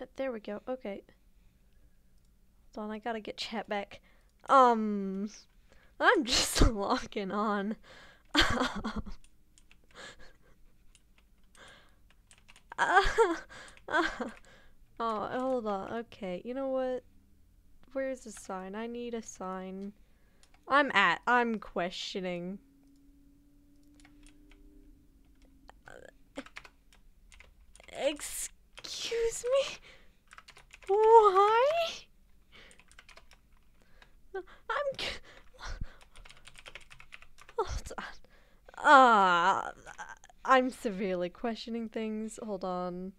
Uh, There we go. Okay. Hold on, I gotta get chat back. Um, I'm just logging on. oh, hold on. Okay, you know what? Where's the sign? I need a sign. I'm at. I'm questioning. Excuse me? Why? I'm. Hold on. Ah, I'm severely questioning things. Hold on.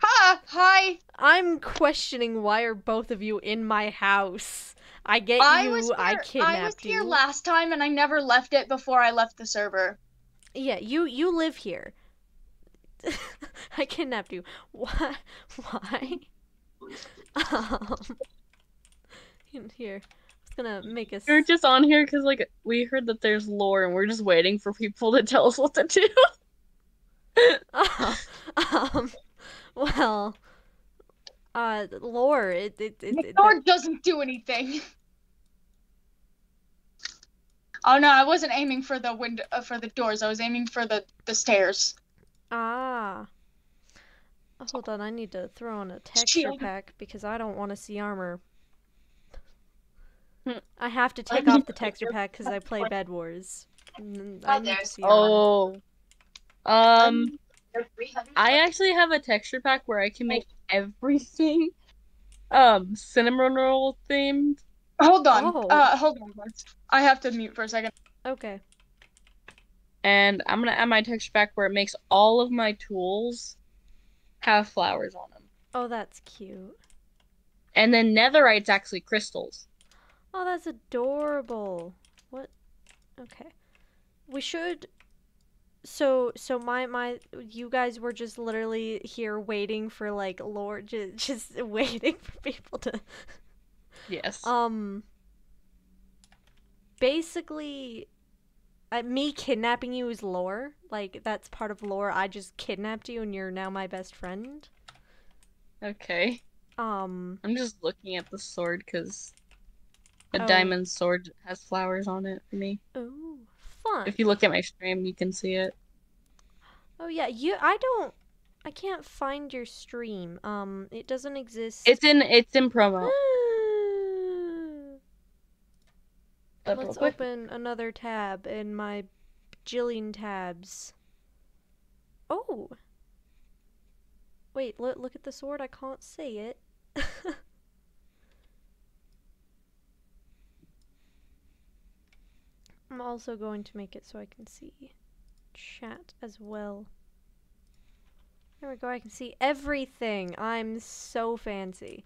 Ha! Hi! I'm questioning why are both of you in my house? I get I you. here, I I was here you. last time and I never left it before I left the server. Yeah, you you live here. I kidnapped you. Why? Why? Um, in here, I was gonna make a. We're just on here because like we heard that there's lore and we're just waiting for people to tell us what to do. Oh, um, well, uh, lore. It it it. The it door doesn't do anything. Oh no, I wasn't aiming for the window uh, for the doors. I was aiming for the the stairs. Ah. Oh, Hold on, I need to throw on a texture Shield. pack because I don't want to see armor. Hmm. I have to take off the texture pack because I play Bed Wars. Oh, I need to see. Oh. Um I actually have a texture pack where I can make everything um cinnamon roll themed. Hold on. Oh. Uh, hold on. I have to mute for a second. Okay. And I'm gonna add my texture pack where it makes all of my tools have flowers on them. Oh, that's cute. And then netherite's actually crystals. Oh, that's adorable. What? Okay. We should. So, so my my, you guys were just literally here waiting for like lore, just just waiting for people to. Yes. Um. Basically, uh, me kidnapping you is lore. Like that's part of lore. I just kidnapped you, and you're now my best friend. okay. Um. I'm just looking at the sword because a Oh. diamond sword has flowers on it for me. Ooh, fun. If you look at my stream, you can see it. Oh yeah, you. I don't. I can't find your stream. Um, it doesn't exist. It's in it's in promo. Up real Let's open another tab in my bajillion tabs. Oh. Wait, look look at the sword. I can't see it. I'm also going to make it so I can see chat as well. There we go. I can see everything. I'm so fancy.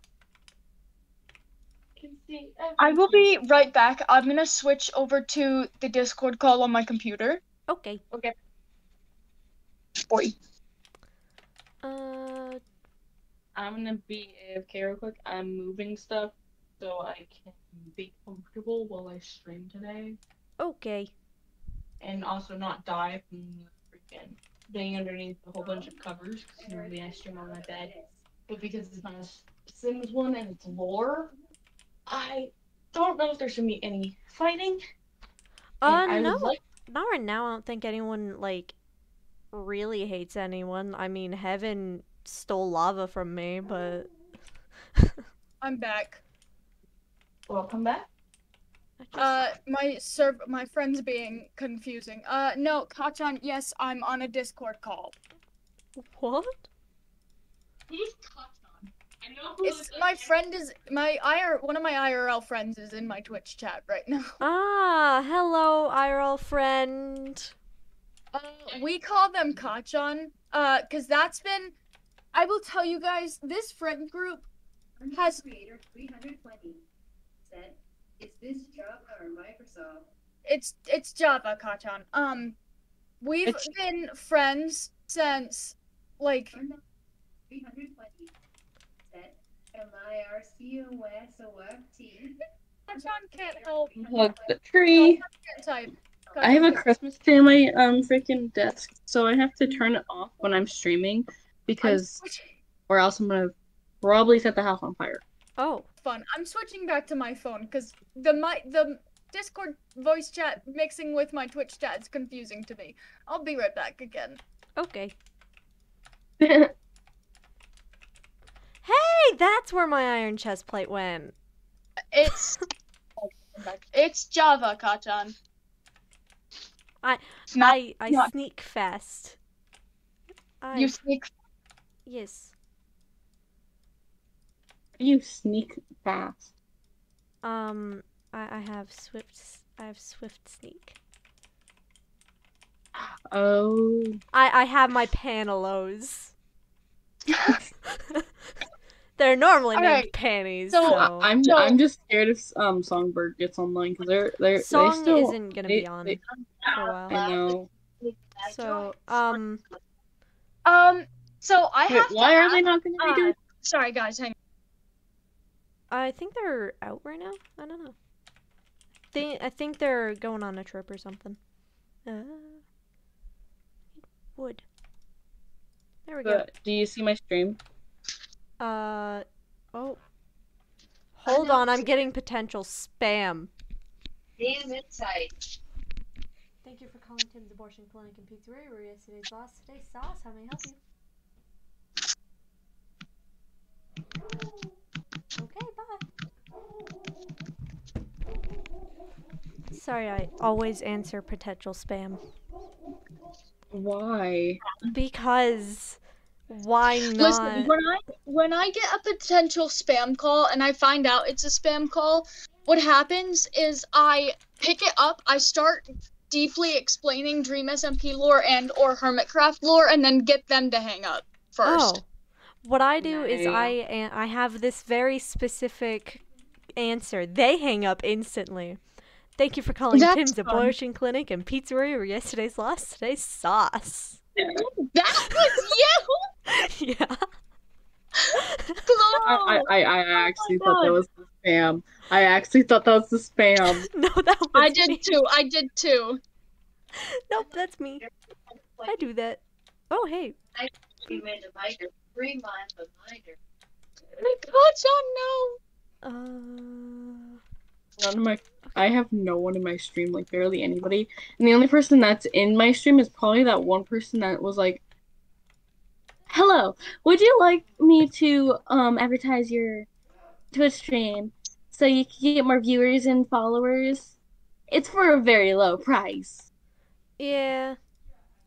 I will be right back. I'm gonna switch over to the Discord call on my computer. Okay. Okay. Boy. Uh, I'm gonna be AFK real quick. I'm moving stuff so I can be comfortable while I stream today, okay. and also not die from freaking being underneath a whole bunch of covers. Because normally I stream on my bed, but because it's not a Sims one and it's lore, I don't know if there should be any fighting. Uh, I no. would like Not right now. I don't think anyone like really hates anyone. I mean, Heaven stole lava from me, but I'm back. welcome back. Uh, my serv my friend's being confusing. Uh, no, Kachan, yes, I'm on a Discord call. what? It's my friend is my IR one of my IRL friends is in my Twitch chat right now. Ah, hello, IRL friend. Uh, we call them Kachan. Uh, cause that's been. I will tell you guys, this friend group has Creator 320 said, "Is this Java or Microsoft?" it's it's Java Kachan. Um, we've It's- been friends since like 320 said, "M I R C U S O F T." Kachan can't help. Look, the tree. Can't type. I have a Christmas tree on my um freaking desk, so I have to turn it off when I'm streaming because switching- or else I'm gonna probably set the house on fire. Oh, fun. I'm switching back to my phone because the my the Discord voice chat mixing with my Twitch chat is confusing to me. I'll be right back again. okay. Hey, that's where my iron chest plate went. It's it's Java, Kachan. I- Not- I I not- sneak fast. I you sneak. yes. you sneak fast. Um, I I have swift. I have swift sneak. Oh, I I have my panelos. They're normally named Alright, panties. so, So, I- I'm So- I'm just scared if um Songbird gets online because they're they're song they still isn't gonna they- be on they- for a while. I know. So um, Um. So I Wait, have. to why are ask- they not gonna be uh, doing? Sorry, guys. Hang. I think they're out right now. I don't know. They I think they're going on a trip or something. Uh, wood. There we go. Do you see my stream? Uh oh. Hold on, I'm getting potential spam. These insights. Thank you for calling Tim's Abortion Clinic and Pizzeria. Where yesterday's lost today's sauce. How may I help you? Okay, bye. Sorry, I always answer potential spam. Why? Because why not? Listen, when I when I get a potential spam call and I find out it's a spam call, what happens is I pick it up, I start deeply explaining Dream SMP lore and or Hermitcraft lore, and then get them to hang up first. Oh, what I do is I uh, I have this very specific answer. They hang up instantly. Thank you for calling That's Tim's fun. Abortion Clinic and Pizzeria. Where yesterday's lost today's sauce. That was you. yeah. I, I, I I actually my thought that was the spam. I actually thought that was the spam. no, that was I did me. too. I did too. Nope, that's me. I do that. Oh hey. You made a reminder. Three month reminder. What's on Uh. None of my I have no one in my stream, like barely anybody. And the only person that's in my stream is probably that one person that was like, "Hello, would you like me to um advertise your Twitch stream so you can get more viewers and followers? It's for a very low price." Yeah.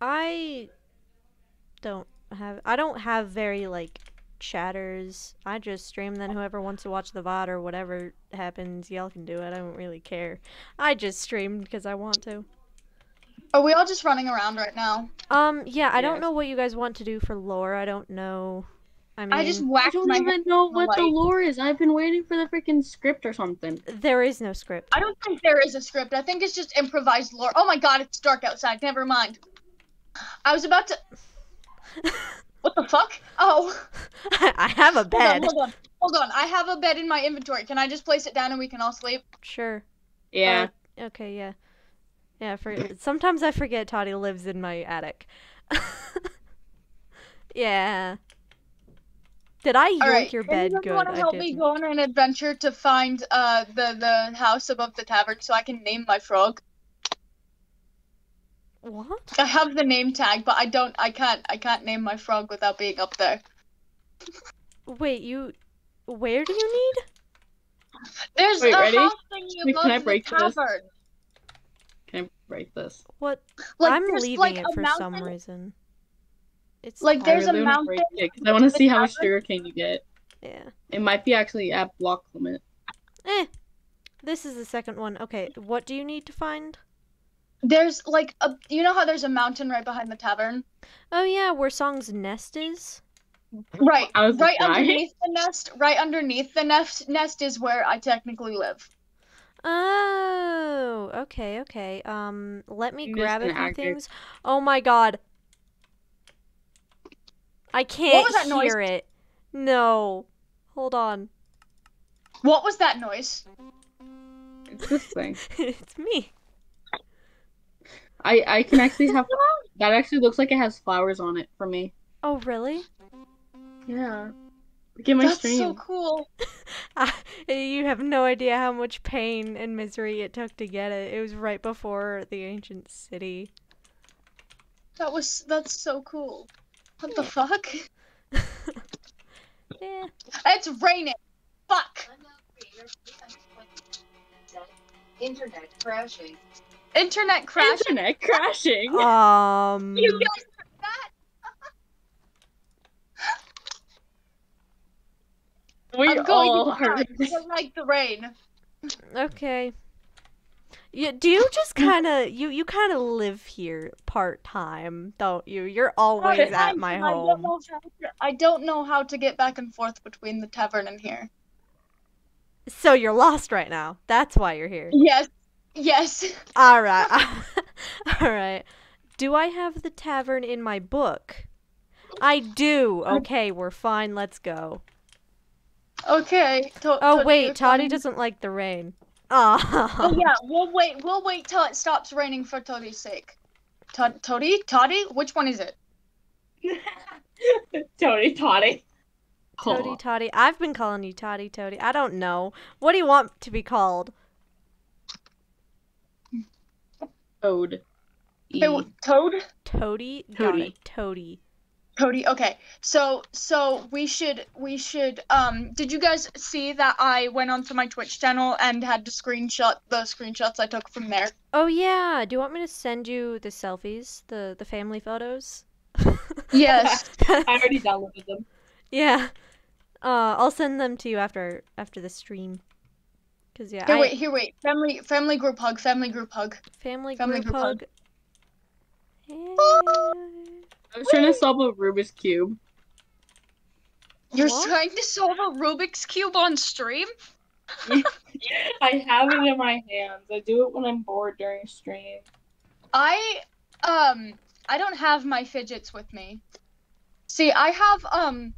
I don't have I don't have very like chatters. I just stream then whoever wants to watch the VOD or whatever happens, y'all can do it. I don't really care. I just streamed because I want to. Are we all just running around right now? Um yeah, I don't know what you guys want to do for lore. I don't know. I mean I just I don't my. even know what the light. lore is. I've been waiting for the freaking script or something. there is no script. I don't think there is a script. I think it's just improvised lore. Oh my god, it's dark outside. Never mind. I was about to. What the fuck? Oh. I have a Hold on, bed. hold on. Hold on. I have a bed in my inventory. Can I just place it down and we can all sleep? Sure. Yeah. Okay, yeah. Yeah, for sometimes I forget Toddy lives in my attic. yeah. Did I yoink Alright. your bed Anyone good? want to help me go on an adventure to find uh the the house above the tavern so I can name my frog? What? I have the name tag, but I don't. I can't. I can't name my frog without being up there. Wait, you where do you need? There's Wait, a ready? house thingy Wait, above can I the break this? Can I break this? What? Like, I'm leaving like, it a for some reason. It's Like, I There's a really want to break mountain it because I want to with see how much tavern. sugarcane you get. yeah. It might be actually at block limit. Eh. This is the second one. Okay, what do you need to find? There's like a. You know how there's a mountain right behind the tavern? Oh yeah, where Song's nest is. Right. I was right like, why? underneath the nest. Right underneath the nest. Nest is where I technically live. Oh, okay, okay. Um, let me You grab a few an actor. things. Oh my god. I can't was that noise? hear it. No. Hold on. What was that noise? It's this thing. it's me. I I can actually have that. Actually looks like it has flowers on it for me. Oh, really? Yeah. Get my That's stream. so cool. You have no idea how much pain and misery it took to get it. It was right before the ancient city. That was that's so cool. What the fuck? Yeah. It's raining. Fuck. Internet crashing. Internet crash. Internet crashing. Um. You guys heard that? we I'm going all to heard. cry. I like the rain. Okay. You, do you just kind of you you kind of live here part time, don't you? You're always I- at my I don't home. to- I don't know how to get back and forth between the tavern and here. So you're lost right now. That's why you're here. Yes. Yes. All right. All right. Do I have the tavern in my book? I do. Okay, we're fine. Let's go. Okay. To- Oh Toddy, wait, Toddy fine. doesn't like the rain. Ah. Oh yeah, we'll wait. We'll wait till it stops raining for Toddy's sake. Tod- Toddy? Toddy? Which one is it? Tony Toddy. Toady Aw. Toddy. I've been calling you Toddy Toddy. I don't know. What do you want to be called? Toad. E. Hey, Toad? Toady? Got Toady. it. Toady. Cody, okay. So so we should we should um did you guys see that I went onto my Twitch channel and had to screenshot the screenshots I took from there? Oh yeah. Do you want me to send you the selfies, the the family photos? Yes. I already downloaded them. yeah. Uh, I'll send them to you after after the stream. Cause yeah, Here I, wait, here wait. Family family group hug, family group hug. family, family group group hug. hug. I was trying to solve a Rubik's Cube. You're What? trying to solve a Rubik's Cube on stream? I have it in my hands. I do it when I'm bored during stream. I um I don't have my fidgets with me. See, I have um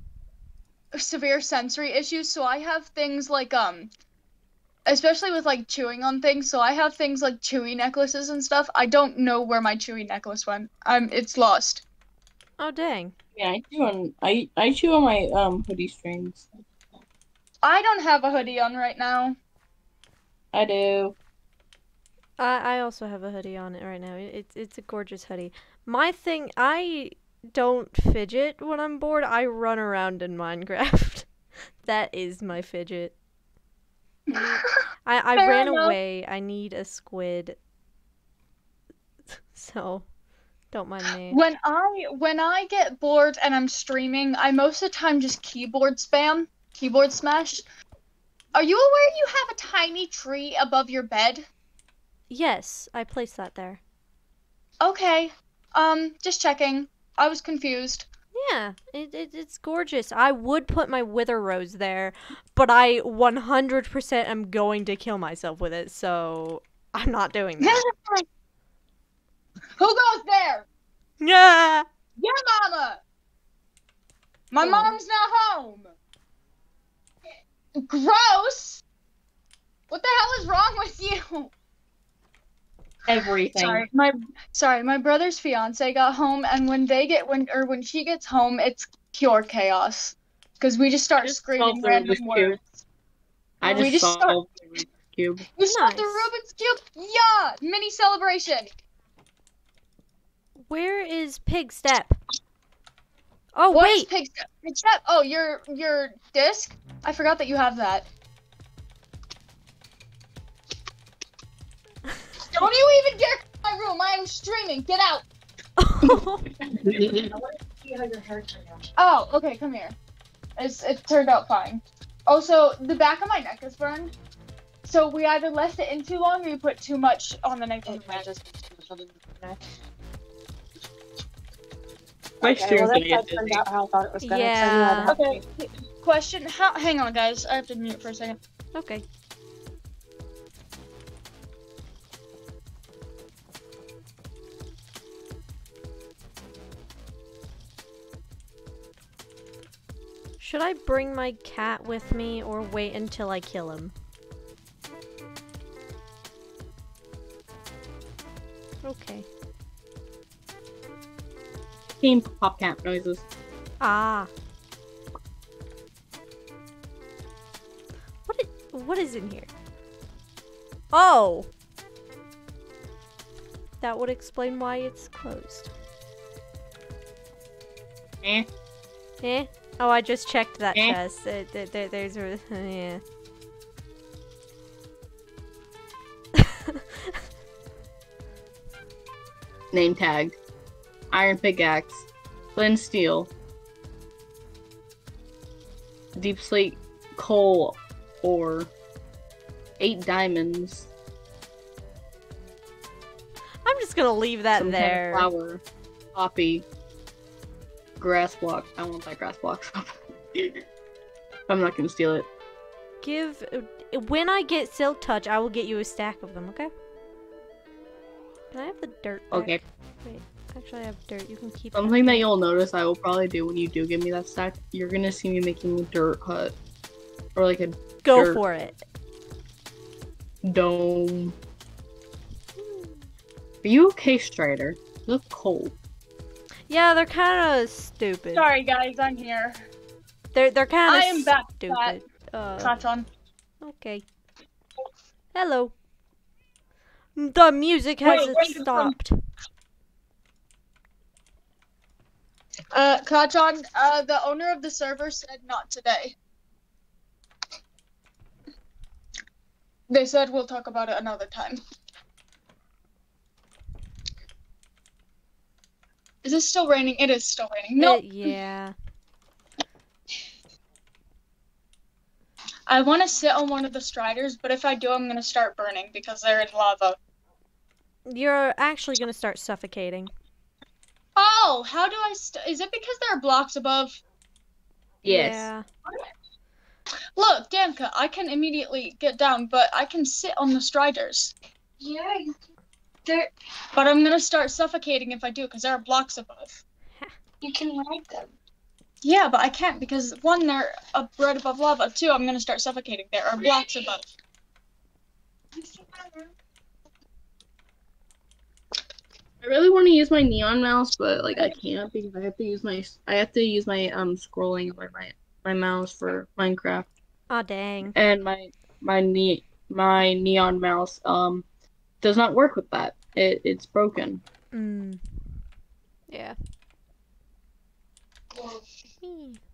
severe sensory issues, so I have things like um especially with like chewing on things, so I have things like chewy necklaces and stuff. I don't know where my chewy necklace went. I'm it's lost. Oh dang. Yeah, I chew on I I chew on my um hoodie strings. I don't have a hoodie on right now. I do. I I also have a hoodie on it right now. It- It's it's a gorgeous hoodie. My thing, I don't fidget when I'm bored. I run around in Minecraft. that is my fidget. I I Fair ran enough. away. I need a squid. So, don't mind me. When I when I get bored and I'm streaming, I most of the time just keyboard spam, keyboard smash. Are you aware you have a tiny tree above your bed? Yes, I placed that there. Okay. Um, just checking. I was confused. Yeah, it, it it's gorgeous. I would put my wither rose there, but I 100% am going to kill myself with it, so I'm not doing that. Who goes there? Yeah. Your mama. My Oh. mom's not home. Gross. What the hell is wrong with you? Everything. Sorry, my sorry, my brother's fiance got home, and when they get when or when she gets home, it's pure chaos. Cause we just start just screaming solved the random Rubik's Cube. words. I We just, just solved start- the Rubik's Cube. You solved the Nice. Rubik's cube. Yeah, mini celebration. Where is Pigstep? Oh What is wait, Pigstep? Pig step? Oh, your your disc. I forgot that you have that. Don't you even dare come in my room. I am streaming. Get out. Oh, okay, come here. It's it turned out fine. Also, the back of my neck is burned. So we either left it in too long or you put too much on the neck. My Okay, stream's well, gonna that get turned busy. out how I thought it was gonna. Yeah. Okay. Question. How? Hang on, guys. I have to mute for a second. okay. Should I bring my cat with me or wait until I kill him? Okay. Team pop cat noises. Ah. What is, what is in here? Oh! That would explain why it's closed. Eh. Eh? Oh, I just checked that Eh? chest. There, there, there- there's a... yeah. Name tag. Iron pickaxe. Flint steel. Deepslate coal ore. Eight diamonds. I'm just gonna leave that some kind of there. flower. Poppy. Grass block. I want that grass block. I'm not gonna steal it. Give... When I get Silk Touch, I will get you a stack of them, okay? Can I have the dirt back? Okay. Wait, actually I have dirt. You can keep Something that you'll notice I will probably do when you do give me that stack, you're gonna see me making a dirt hut. Or like a Go dirt. for it. dome. Are you okay, Strider? You look cold. Yeah, they're kind of stupid. Sorry, guys, I'm here. They're they're kind of. I of am back, stupid. Uh, Katon. okay. Hello. The music has Wait, wait, stopped. Uh, Katon, uh, the owner of the server said not today. They said we'll talk about it another time. Is it still raining? It is still raining. No, Uh, yeah. I want to sit on one of the striders, but if I do, I'm gonna start burning because they're in lava. You're actually gonna start suffocating. Oh, how do I? St- is it because there are blocks above? Yes. Yeah. Look, Damka, I can immediately get down, but I can sit on the striders. Yeah, you can, there, But I'm gonna start suffocating if I do, because there are blocks above. you can ride them. Yeah, but I can't because one, they're up right above lava. Two, I'm gonna start suffocating. There are blocks above. I really want to use my neon mouse, but like I can't because I have to use my I have to use my um scrolling or my my mouse for Minecraft, Aw, dang. and my my ne- my neon mouse um does not work with that. It it's broken. Mm. Yeah.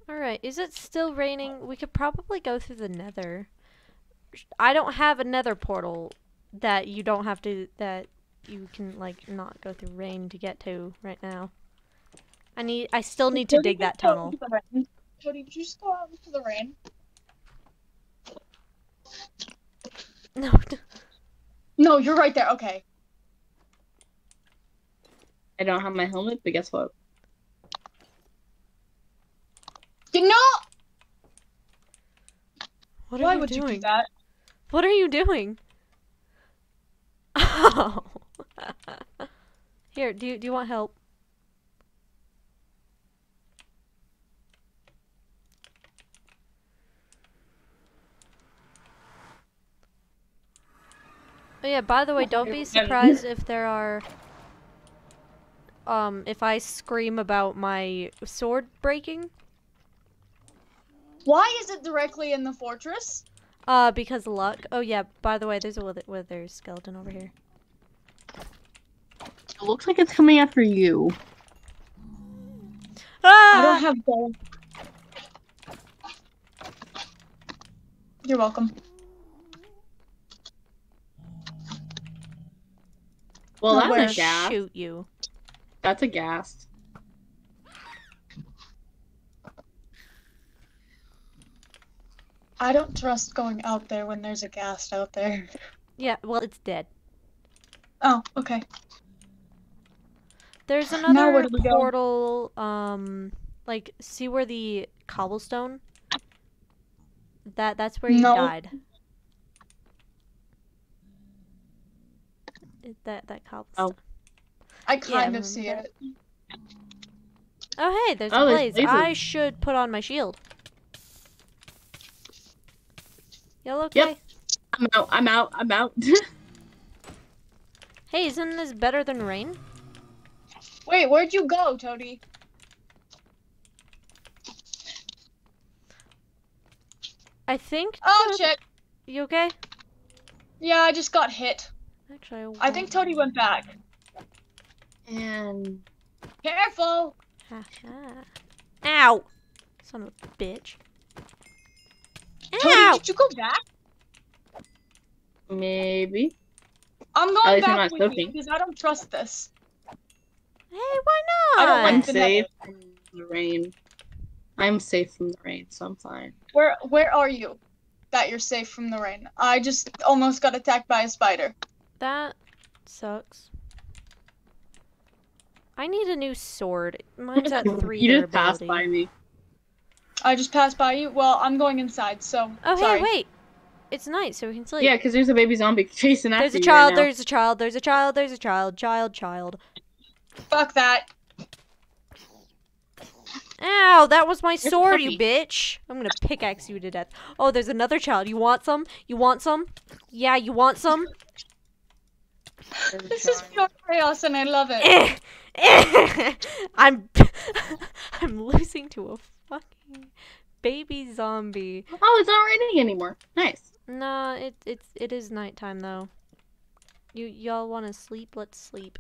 Alright, is it still raining? We could probably go through the nether. I don't have a nether portal that you don't have to, that you can, like, not go through rain to get to right now. I need, I still need to dig that tunnel. Cody, did you just go out into the rain? No, No, you're right there. Okay. I don't have my helmet, but guess what? You know, what are why you would you doing? do that? What are you doing? Oh. Here, do you, do you want help? Oh yeah, by the way, don't be surprised if there are um if I scream about my sword breaking. Why is it directly in the fortress? Uh because luck. Oh yeah, by the way, there's a wither, wither skeleton over here. It looks like it's coming after you. Ah! I don't have gold. You're welcome. Well, I'm gonna gas. shoot you. That's a gas. I don't trust going out there when there's a ghast out there. Yeah, well, it's dead. Oh, okay. There's another where do we go? portal. Um, like, see where the cobblestone? That that's where you No. died. It- That that cobblestone. I kind Yeah, of see it. Oh, hey, there's Oh, a there's blaze. blazes. I should put on my shield. Y'all okay? Yep. I'm out. I'm out. I'm out. Hey, isn't this better than rain? Wait, where'd you go, Toady? I think. Oh to- shit! You okay? Yeah, I just got hit. Actually, I think Tony went back. And Careful! Ha ha. Ow! Son of a bitch. Tony, Ow! did you go back? maybe. I'm At going back not with you because I don't trust this. Hey, why I not? don't I'm safe from the rain. I'm safe from the rain, so I'm fine. Where where are you? That you're safe from the rain. I just almost got attacked by a spider. That sucks. I need a new sword. Mine's at three you just passed by me. I just passed by you. Well, I'm going inside, so Oh, sorry. hey, wait! It's night, so we can sleep. Yeah, because there's a baby zombie chasing after There's a you child, right now. there's a child, there's a child, there's a child, child, child. Fuck that. Ow, that was my a sword, you bitch. I'm gonna pickaxe you to death. Oh, there's another child. You want some? You want some? Yeah, you want some? There's a This is pure chaos and I love it. Eh, eh. I'm I'm losing to a fucking baby zombie. Oh, it's not raining anymore. Nice. Nah, it it's it is nighttime though. You y'all want to sleep? Let's sleep.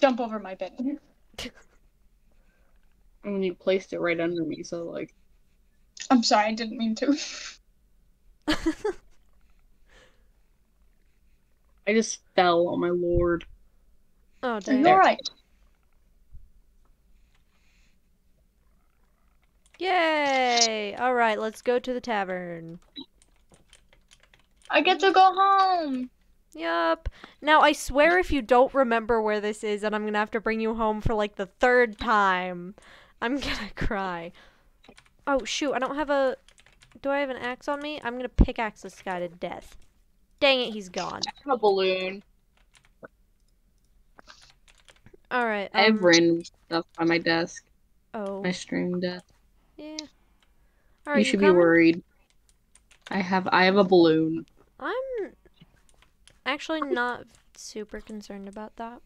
Jump over my bed. And you placed it right under me, so like I'm sorry, I didn't mean to. I just fell. Oh my lord. oh Are dang. you alright? Yay! All right, let's go to the tavern. I get to go home. Yup. Now I swear if you don't remember where this is and I'm gonna have to bring you home for like the third time, I'm gonna cry. Oh shoot, I don't have a do I have an axe on me? I'm gonna pickaxe this guy to death. Dang it, he's gone. I'm a balloon. Alright. I have Um, random stuff on my desk. oh. My stream desk. Yeah. you Alright, should be worried. I have I have a balloon. I'm actually not super concerned about that.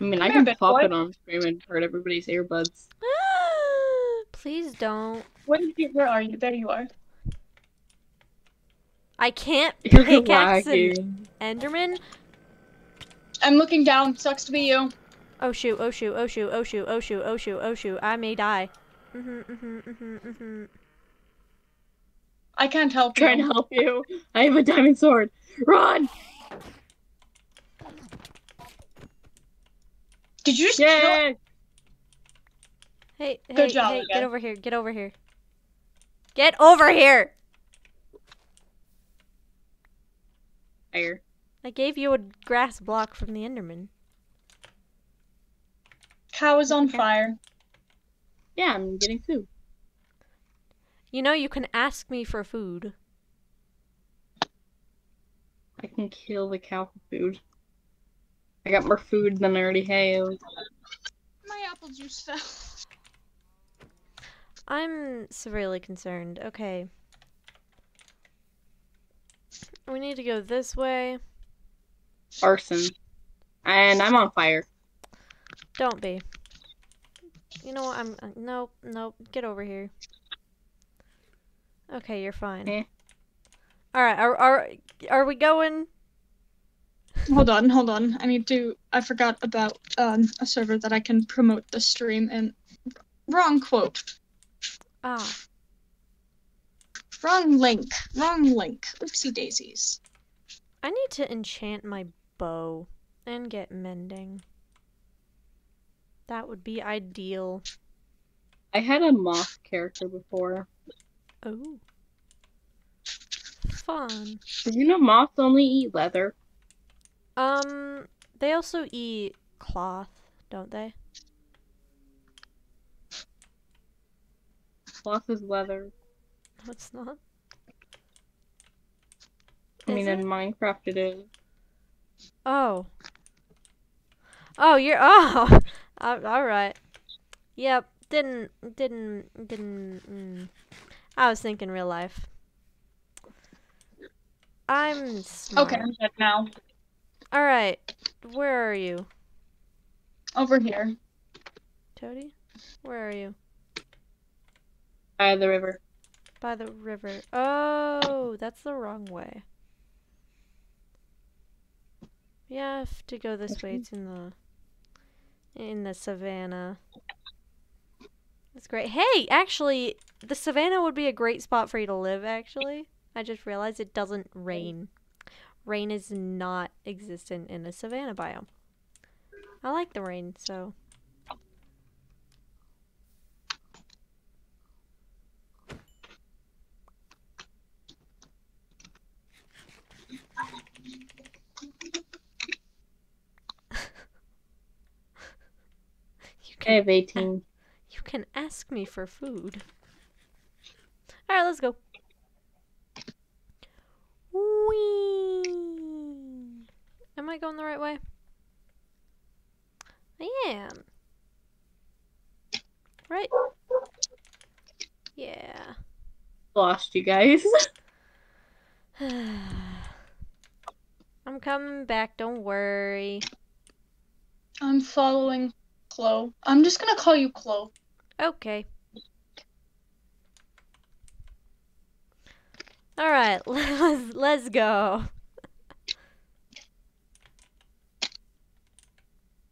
I mean, I Come here, can pop boy. it on stream and hurt everybody's earbuds. Please don't. Where, did you, where are you? There you are. I can't You're pickaxe an. Enderman. I'm looking down. Sucks to be you. Oh shoot, oh shoot, oh shoot, oh shoot, oh shoot, oh shoot, oh shoot. I may die. Mhm, mhm, mhm, mhm. I can't help trying to you. help you. I have a diamond sword. Run! Did you just kill? Yay! Hey, Good hey, job, hey, again. get over here, get over here. Get over here! Fire. I gave you a grass block from the Enderman. Cow is on fire. Yeah, I'm getting food. You know you can ask me for food. I can kill the cow for food. I got more food than I already have. My apple juice fell. I'm severely concerned. Okay. We need to go this way. Arson. And I'm on fire. Don't be. You know what? I'm uh, nope, nope. Get over here. Okay, you're fine. Eh. All right, are are are we going? Hold on, hold on. I need to. I forgot about um, a server that I can promote the stream in. Wrong quote. Ah, Wrong link. Wrong link. Oopsie daisies. I need to enchant my bow and get mending. That would be ideal. I had a moth character before. Oh, fun. Did you know moths only eat leather? Um, they also eat cloth, don't they? Cloth is leather. No, it's not. I mean, Is in Minecraft it is. Oh. Oh, you're oh. All right. Yep. Didn't didn't didn't. Mm. I was thinking real life. I'm smart. Okay, I'm dead now. All right. Where are you, Over here. Toady? Where are you? By the river. By the river. Oh, that's the wrong way. Yeah, have to go this way. It's in the in the savannah. That's great. Hey, actually, the savannah would be a great spot for you to live. Actually, I just realized it doesn't rain. Rain is not existent in a savannah biome. I like the rain, so you I have 18. You can ask me for food. Alright, let's go. Whee! Am I going the right way? I am. Right? Yeah. Lost you guys. I'm coming back, don't worry. I'm following Chloe. I'm just gonna call you Chloe. Okay. Alright, let's, let's go.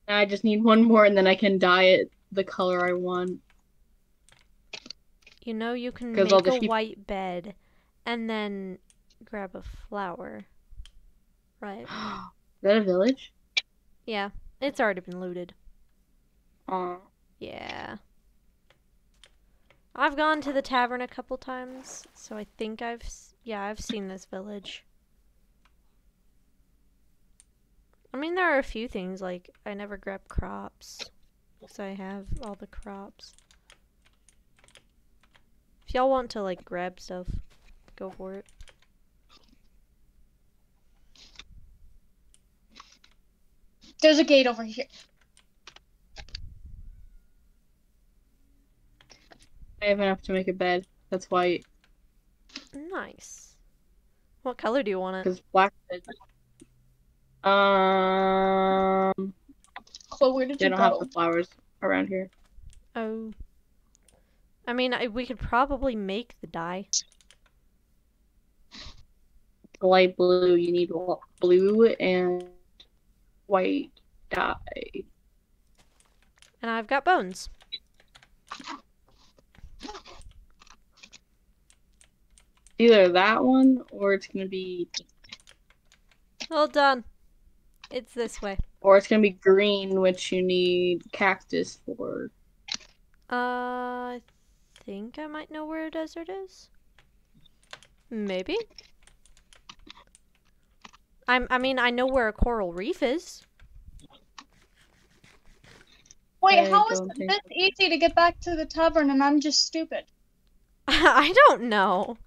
I just need one more and then I can dye it the color I want. You know you can 'Cause make all the a sheep- white bed and then grab a flower. Right. Is that a village? Yeah, it's already been looted. Yeah. I've gone to the tavern a couple times, so I think I've yeah, I've seen this village. I mean, there are a few things like I never grab crops because I have all the crops. If y'all want to like grab stuff, go for it. There's a gate over here. I have enough to make a bed. That's white. Nice. What color do you want it? Because black bed. Um, Chloe, where did they you don't go? have the flowers around here. Oh. I mean, I, we could probably make the dye. Light blue. You need blue and white dye. And I've got bones. Either that one or it's gonna be, Well done. It's this way. or it's gonna be green, which you need cactus for. Uh, I think I might know where a desert is. Maybe. I'm. I mean, I know where a coral reef is. Wait, I how is it this easy to get back to the tavern and I'm just stupid? I don't know.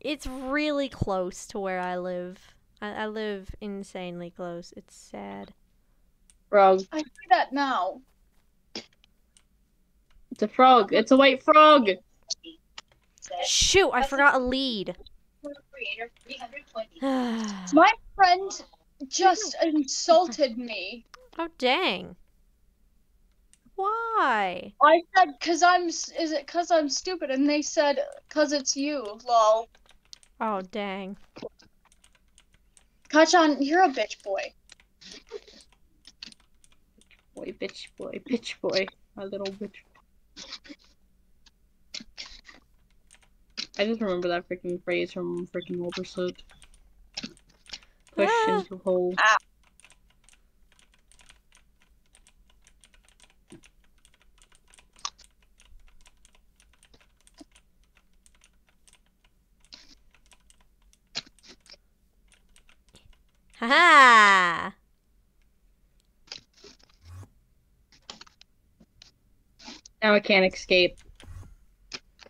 It's really close to where I live. I, I live insanely close. It's sad. Frog. I see that now. It's a frog. It's a white frog. Shoot! I forgot a lead. Creator 320. My friend just insulted me. Oh dang! Why? I said, "Cause I'm, is it cause I'm stupid?" And they said, "Cause it's you, lol." Oh dang! Kachan, you're a bitch boy. Boy, bitch boy, bitch boy. My little bitch. I just remember that freaking phrase from freaking Wilbur Soot. Push Ah. into hole. Haha! Now I can't escape.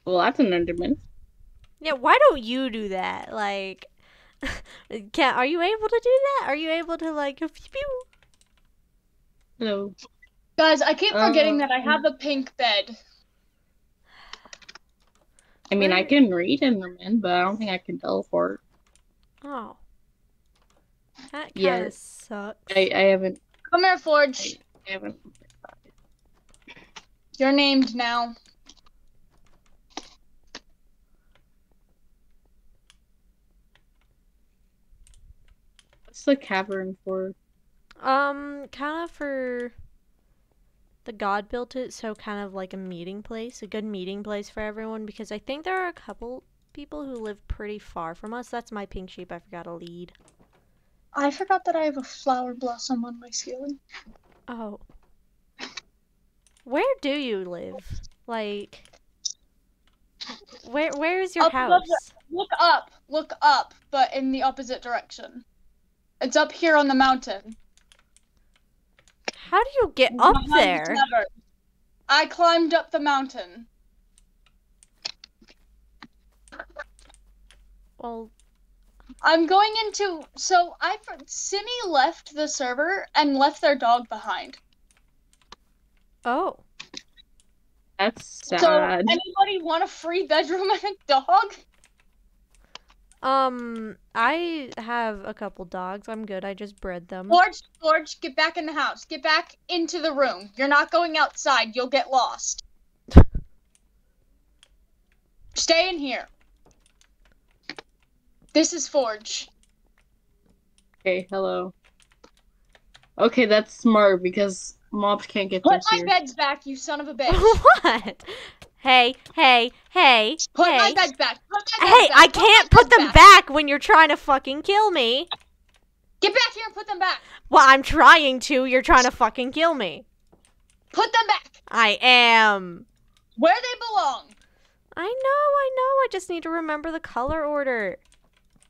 Well, that's an Enderman. Yeah, why don't you do that? Like, can are you able to do that? Are you able to like pew pew? Hello. Guys, I keep forgetting that I Um, have a pink bed. I mean, I can read Enderman, but I don't think I can teleport. Oh, that kind of Yeah. sucks. I, I haven't. Come here, Forge. I haven't. You're named now. What's the cavern for? Um, kind of for the god built it, so kind of like a meeting place, a good meeting place for everyone. Because I think there are a couple people who live pretty far from us. That's my pink sheep. I forgot to lead. I forgot that I have a flower blossom on my ceiling. Oh, where do you live? Like, where where is your Up house? the- Look up, look up, but in the opposite direction. It's up here on the mountain. How do you get up behind the there? tower. I climbed up the mountain. Well, I'm going into so I Simi left the server and left their dog behind. oh, That's So sad. anybody want a free bedroom and a dog? Um, I have a couple dogs. I'm good. I just bred them. George, George, get back in the house. Get back into the room. You're not going outside. You'll get lost. Stay in here. This is Forge. Okay, hello. Okay, that's smart because mobs can't get Put this my here. beds back, you son of a bitch. what? Hey, hey, hey, Put hey. my beds back. Put my Hey, back. I Put can't put them back when you're trying to fucking kill me. Get back here and put them back. Well, I'm trying to. You're trying to fucking kill me. Put them back I am. where they belong. I know, I know. I just need to remember the color order.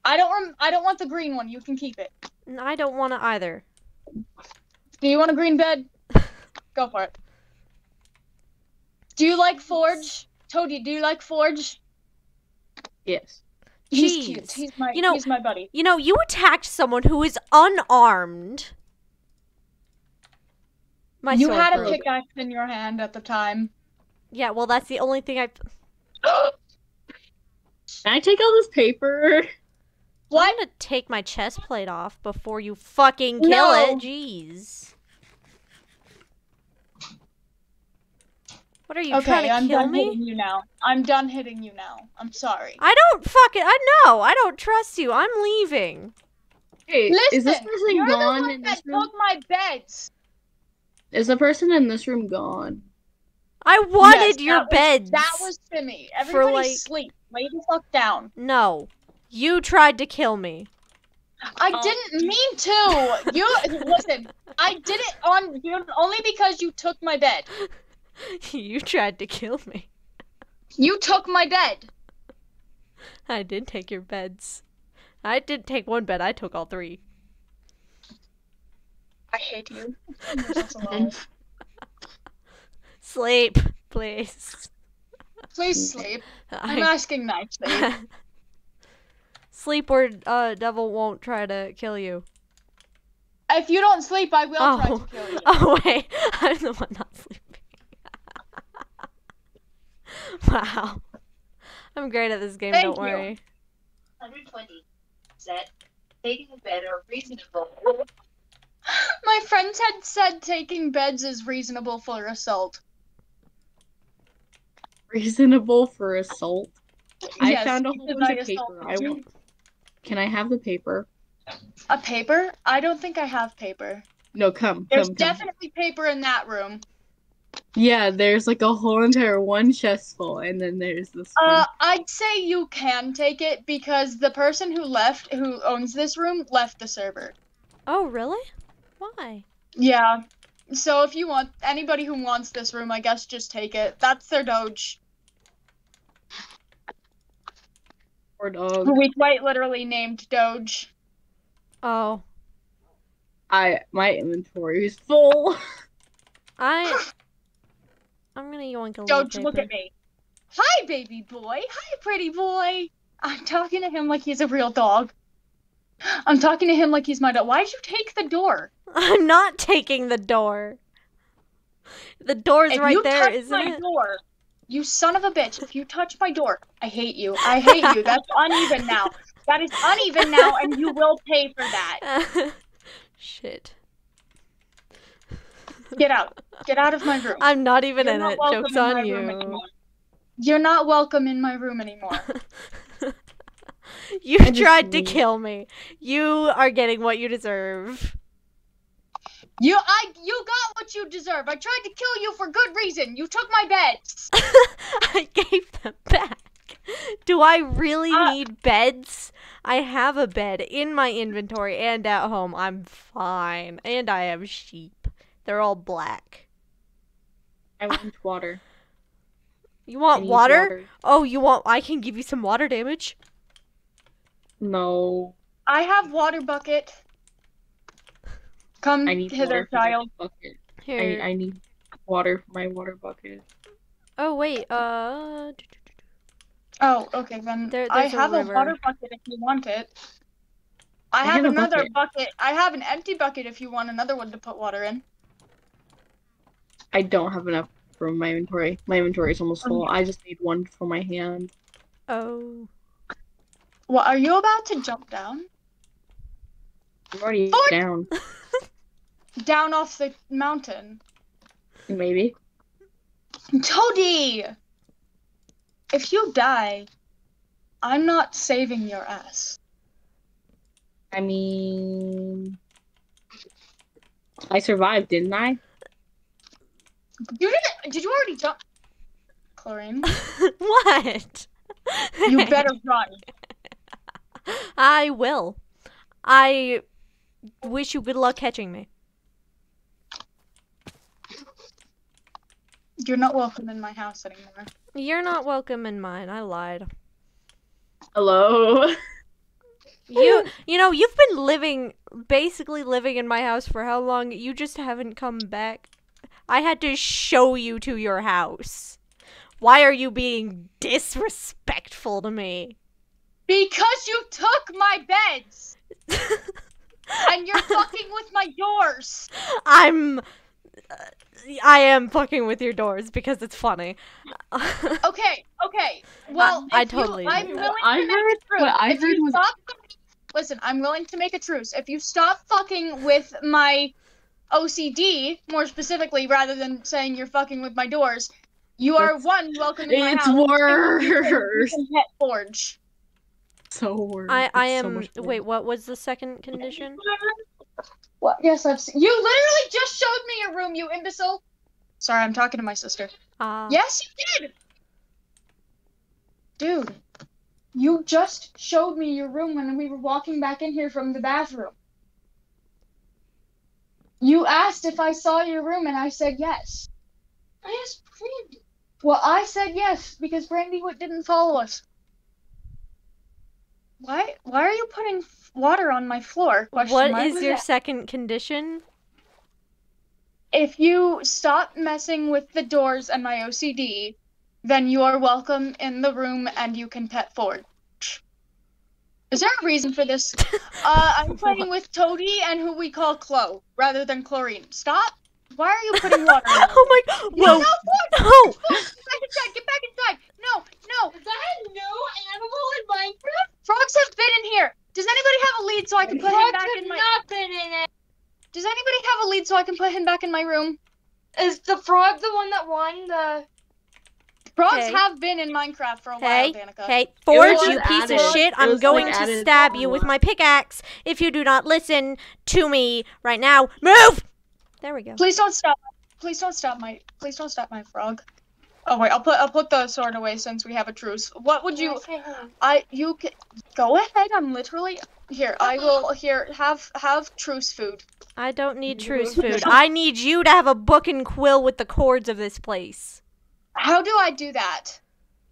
I don't. Rem- I don't want the green one. You can keep it. I don't want to either. Do you want a green bed? Go for it. Do you like Forge? Toady, do you like Forge? Yes. He's cute. Jeez. He's my. You know- he's my buddy. You know, you attacked someone who is unarmed. My you sword had a pickaxe in your hand at the time. Yeah, well, that's the only thing I. Can I take all this paper? What? I'm gonna take my chest plate off before you fucking kill No. it. Jeez. What are you trying Okay, to I'm kill done me? hitting you now. I'm done hitting you now. I'm sorry. I don't fucking. I know. I don't trust you. I'm leaving. Hey, Listen, is this person you're the one in that this room? took my beds. Is the person in this room gone? I wanted Yes, your that was- beds. That was Timmy. For, Everybody like- sleep. Lay the fuck down. No. You tried to kill me. I Oh. didn't mean to. You listen. I did it on you only because you took my bed. you tried to kill me. You took my bed. I did take your beds. I did take one bed. I took all three. I hate you. You're such a liar. Sleep, please. Please sleep. I'm asking nicely. Sleep or uh, devil won't try to kill you. If you don't sleep, I will try Oh. to kill you. Oh wait, I'm the one not sleeping. wow, I'm great at this game. Thank don't you. worry. 120. Set. Taking a bed are reasonable. My friends had said taking beds is reasonable for assault. Reasonable for assault. I found a whole bunch of paper. I you. want. Can I have the paper? A paper? I don't think I have paper. No, come, There's come, come. definitely paper in that room. Yeah, there's like a whole entire one chest full, and then there's this one. Uh, I'd say you can take it because the person who left, who owns this room, left the server. Oh really? Why? Yeah. So if you want anybody who wants this room, I guess just take it. That's their doge. Poor dog. We quite literally named Doge. Oh, I my inventory is full. I. I'm gonna yoink a paper. look at me. Hi, baby boy. Hi, pretty boy. I'm talking to him like he's a real dog. I'm talking to him like he's my dog. Why'd you take the door? I'm not taking the door. The door's if right you there, touch isn't my it? door, you son of a bitch. If you touch my door, I hate you. I hate you. That's uneven now. That is uneven now, and you will pay for that. Shit. Get out. Get out of my room. I'm not even You're in not it. Joke's on you. You're not welcome in my room anymore. You I just tried to kill me. You are getting what you deserve. You I you got what you deserve. I tried to kill you for good reason. You took my beds. I gave them back. Do I really Uh, need beds? I have a bed in my inventory and at home. I'm fine. And I have sheep. They're all black. I want water. You want need water? Oh, you want I can give you some water damage. No. I have water bucket. Come I need hither, water for my child. bucket. Here. I, I need water for my water bucket. Oh wait, uh Oh, okay then. There- I there's a have a, water bucket if you want it. I, I have, have another bucket. bucket. I have an empty bucket if you want another one to put water in. I don't have enough from my inventory. My inventory is almost full. I just need one for my hand. oh. What are you about to jump down? I'm already oh, Fuck! down. Down off the mountain. Maybe. Toady! If you die, I'm not saving your ass. I mean, I survived, didn't I? You didn't did you already jump Chlorine? what? You better run. I will. I wish you good luck catching me. You're not welcome in my house anymore. You're not welcome in mine. I lied. Hello. You you know, you've been living basically living in my house for how long? You just haven't come back. I had to show you to your house. Why are you being disrespectful to me? Because you took my beds! And you're fucking with my doors! I'm uh, I am fucking with your doors because it's funny. Okay, okay. Well, I if you- totally I'm do. willing I to make heard- a truce. what I if heard you was- stop, listen, I'm willing to make a truce. If you stop fucking with my OCD, more specifically, rather than saying you're fucking with my doors, you are That's- one welcome in my It's house. and you worse. Forge. So worse. I I It's so am wait, what was the second condition? What? Yes, I've seen. You literally just showed me your room, you imbecile. Sorry, I'm talking to my sister. Uh Yes, you did. Dude, you just showed me your room when we were walking back in here from the bathroom. You asked if I saw your room, and I said yes. I asked Brandy. Well, I said yes because Brandy w- didn't follow us. Why? Why are you putting water on my floor? Question what mark. is your second condition? If you stop messing with the doors and my OCD, then you are welcome in the room and you can pet Forge. Is there a reason for this? Uh, I'm playing with Toady and who we call Chloe rather than Chlorine. Stop! Why are you putting water in my oh my god. No, Whoa. no, No. Get back inside! Get back inside! No, no! Is that a new animal in Minecraft? Frogs have been in here! Does anybody have a lead so I can put him back in my not been in it. Does anybody have a lead so I can put him back in my room? Is the frog the one that won the? Frogs Hey. have been in Minecraft for a Hey, while, Danica. Hey, Forge, you piece added- of shit. I'm going like, to added stab you with my pickaxe if you do not listen to me right now. Move! There we go. Please don't stop. Please don't stop my. Please don't stop my frog. Oh wait, I'll put I'll put the sword away since we have a truce. What would you? I you can go ahead. I'm literally here. I will here have have truce food. I don't need truce food. I need you to have a book and quill with the cords of this place. How do I do that?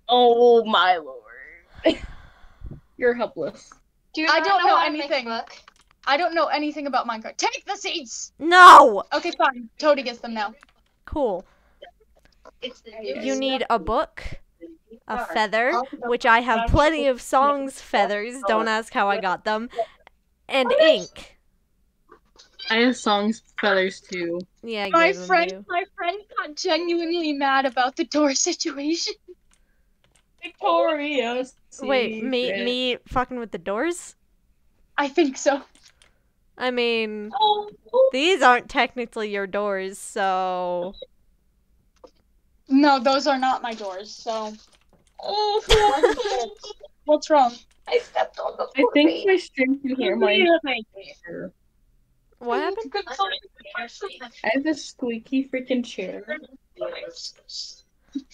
Oh my lord. You're helpless. Do you I don't know how to make a anything. book? I don't know anything about Minecraft. Take the seeds. No! Okay, fine. Toady gets them now. Cool. You need a book, a feather, which I have plenty of songs feathers. Don't ask how I got them. And oh, ink. I have songs feathers too. Yeah, I My gave them to friend, you. my friend got genuinely mad about the door situation. Victoria's. Wait, me me fucking with the doors? I think so. I mean, Oh, these aren't technically your doors, so No, those are not my doors. So oh, what's wrong? I stepped on the. I think my stream can hear my chair. What happened? I have a squeaky freaking chair.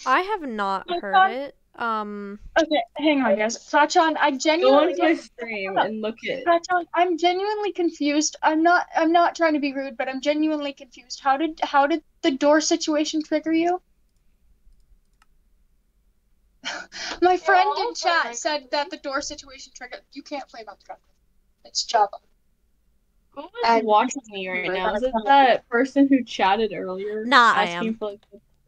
I have not My heard God. it. Um, Okay, hang on, guys. Sachan, I Go genuinely on my stream and look at. Sachan, I'm genuinely confused. I'm not I'm not trying to be rude, but I'm genuinely confused. How did how did the door situation trigger you? My friend in chat said that the door situation triggered. You can't play Minecraft. It's Java. Who is watching me right now? Is it that person who chatted earlier? Nah, I am. For, like,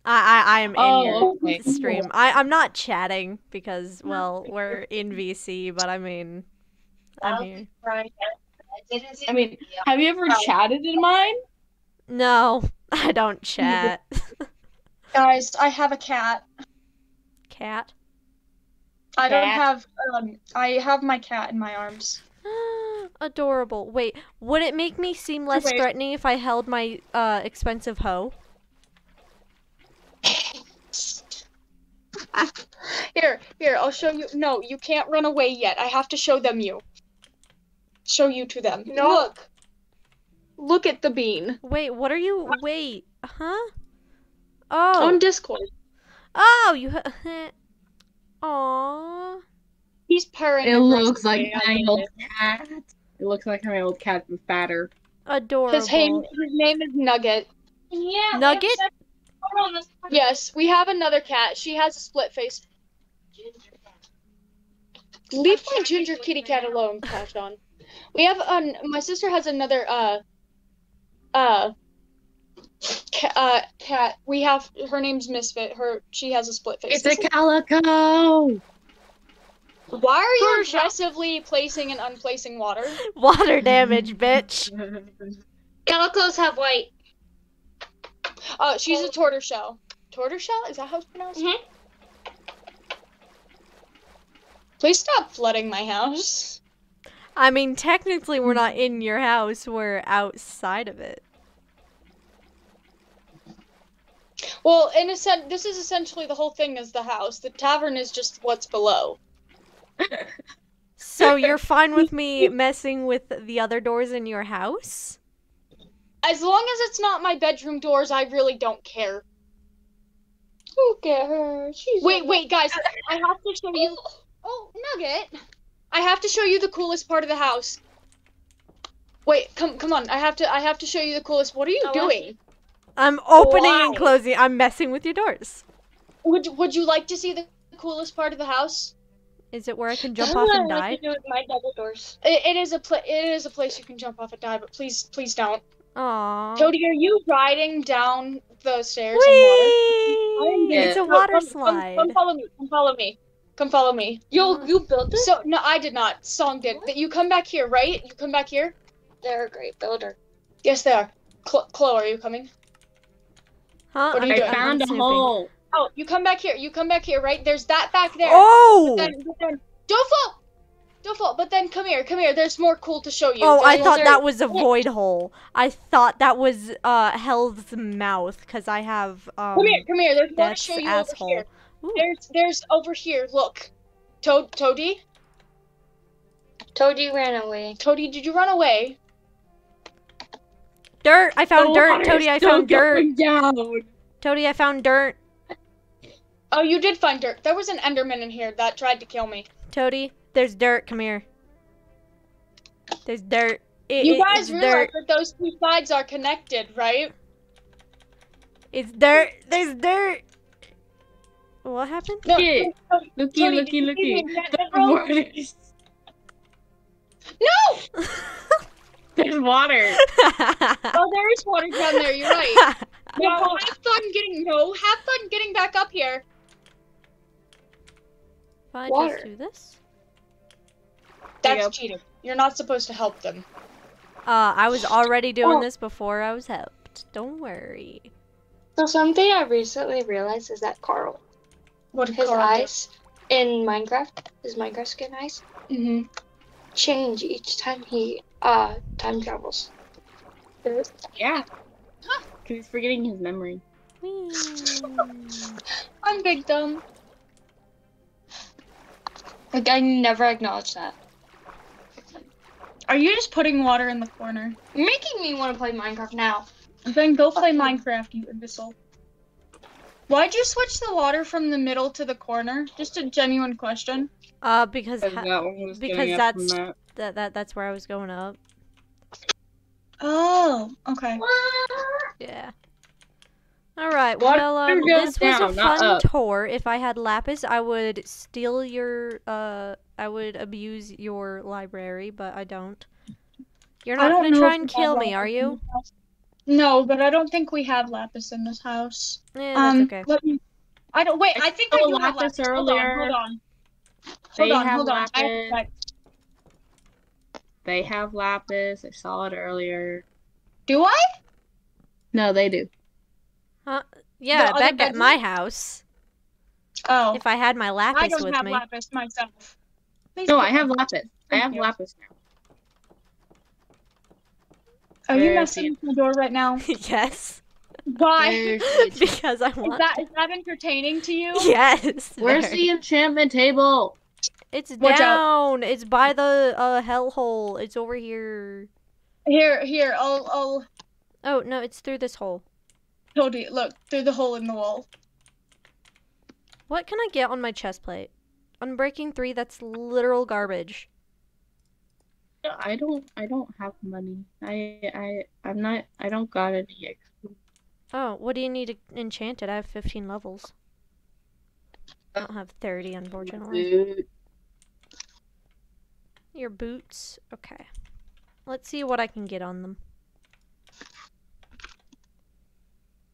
I I, I am in Oh, your okay. stream. I I'm not chatting because well we're in VC, but I mean, I'm here. I mean, have you ever chatted in mine? No, I don't chat. Guys, I have a cat. Cat. I don't Cat. have um I have my cat in my arms. Adorable. Wait, would it make me seem less Wait. threatening if I held my uh expensive hoe? Here, here, I'll show you. No, you can't run away yet. I have to show them you. Show you to them. No. Look. Look at the bean. Wait, what are you? Wait, huh? Oh, On Discord. oh, you. Ha- Aww. He's purring. It looks like aggressively. my old cat. It looks like my old cat, but fatter. Adorable. His name, his name is Nugget. Yeah. Nugget? Yes, we have another cat. She has a split face. Leave my ginger kitty cat alone, Passion. We have um. My sister has another uh. Uh. Ca- uh, cat. We have her name's Misfit. Her she has a split face. It's a calico. Why are you aggressively placing and unplacing water? Water damage, bitch. Calicos have white. Uh, she's a tortoiseshell. Tortoiseshell? Is that how it's pronounced? Mhm. Please stop flooding my house. I mean, technically, we're not in your house. We're outside of it. Well, in a sense, this is essentially the whole thing is the house. The tavern is just what's below. So you're fine with me messing with the other doors in your house? As long as it's not my bedroom doors, I really don't care. Look at her. She's wait, wait, guys. I have to show you. Oh, Nugget. I have to show you the coolest part of the house. Wait, come, come on. I have to, I have to show you the coolest. What are you I want doing? I'm opening and closing. I'm messing with your doors. Would, would you like to see the coolest part of the house? Is it where I can jump off and die? do with my double doors. It, it is a pla- It is a place you can jump off and die, but please, please don't. Aww. Toady, are you riding down the stairs in water? Whee! Yeah. It's a No, water come- come- slide. Come, follow me. Come follow me. Come follow me. You you built this? So no, I did not. Song did. That you come back here, right? You come back here. They're a great builder. Yes, they are. Clo, Chloe, are you coming? Huh? What are you I doing? found a snooping. hole. Oh, you come back here. You come back here, right? There's that back there. Oh! Then, but then, don't fall. Don't fall. But then come here. Come here. There's more cool to show you. Oh, I thought another- that was a void hole. I thought that was uh Hell's mouth because I have um. Come here. Come here. There's more to That's show you asshole. over here. Ooh. There's there's over here. Look. Toad, Toady, Toady ran away. Toady, did you run away? Dirt! I found The dirt, water's Toady. I found dirt. going Down. Toady, I found dirt. Oh, you did find dirt. There was an Enderman in here that tried to kill me. Toady, there's dirt. Come here. There's dirt. It, You guys it's realize dirt. that those two sides are connected, right? It's dirt. There's dirt. What happened? No, Yeah. Tony, Looky, Tony, looky, looky. The That road- No! There's water. Oh, there is water down there. You're right. No, have fun getting no. Have fun getting back up here. If I Water. just do this. There you That's cheating. You're not supposed to help them. Uh, I was already doing Oh. this before I was helped. Don't worry. So something I recently realized is that Carl, What did his Carl do? eyes in Minecraft, his Minecraft skin eyes, Mm-hmm. change each time he uh time travels. Yeah. Because he's forgetting his memory. I'm big dumb. Like I never acknowledged that. Are you just putting water in the corner? You're making me want to play Minecraft now. Then go play Minecraft, you imbecile. Why'd you switch the water from the middle to the corner? Just a genuine question. Uh, because Because that one was because getting up from that's- that. that, that that's where I was going up. Oh, okay. Yeah. All right. Water Well, um, goes this was a fun up. tour. If I had lapis, I would steal your. Uh, I would abuse your library, but I don't. You're not don't gonna try and kill me, are you? No, but I don't think we have lapis in this house. Yeah, that's um, okay. let me. I don't wait. I think I saw do have lapis lapis. Hold on, hold on. They Hold on, have hold on. Have to lapis. check. They have lapis. I saw it earlier. Do I? No, they do. Yeah, the other back at my house. Oh, If I had my lapis I don't have me. lapis myself. Please No, I have lapis. lapis. I have you. lapis now. Are you Where is messing with my door right now? yes, Why? Because I want. Is want. that is that entertaining to you? Yes. where's very. the enchantment table? It's Watch out. down. It's by the uh hellhole. It's over here. Here, here. I'll I'll Oh no, it's through this hole. Hold you. Look through the hole in the wall. What can I get on my chest plate? Unbreaking three. That's literal garbage. I don't. I don't have money. I. I. I'm not. I don't got any. XP. Oh, what do you need to enchant it? I have 15 levels. I don't have 30, unfortunately. Boot. Your boots. Okay. Let's see what I can get on them.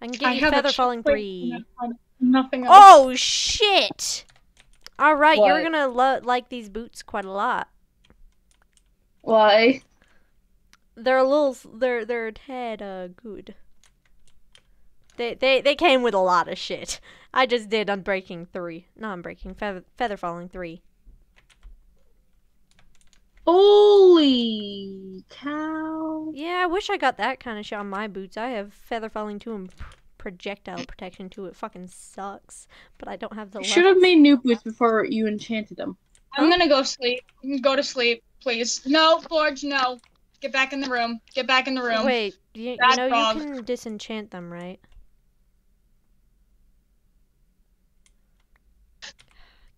I can get I you have feather falling three. and I have Nothing else. Oh shit! All right, you're gonna lo- like these boots quite a lot. Why? They're a little, they're they're a tad uh good. They they they came with a lot of shit. I just did Unbreaking three, not Unbreaking feather feather falling three. Holy cow! Yeah, I wish I got that kind of shit on my boots. I have feather falling two and projectile protection too. It fucking sucks, but I don't have the. You should have made new boots before you enchanted them. I'm gonna go sleep. Go to sleep, please. No, Forge, no. Get back in the room. Get back in the room. Wait, you, you Bad know dog. you can disenchant them, right?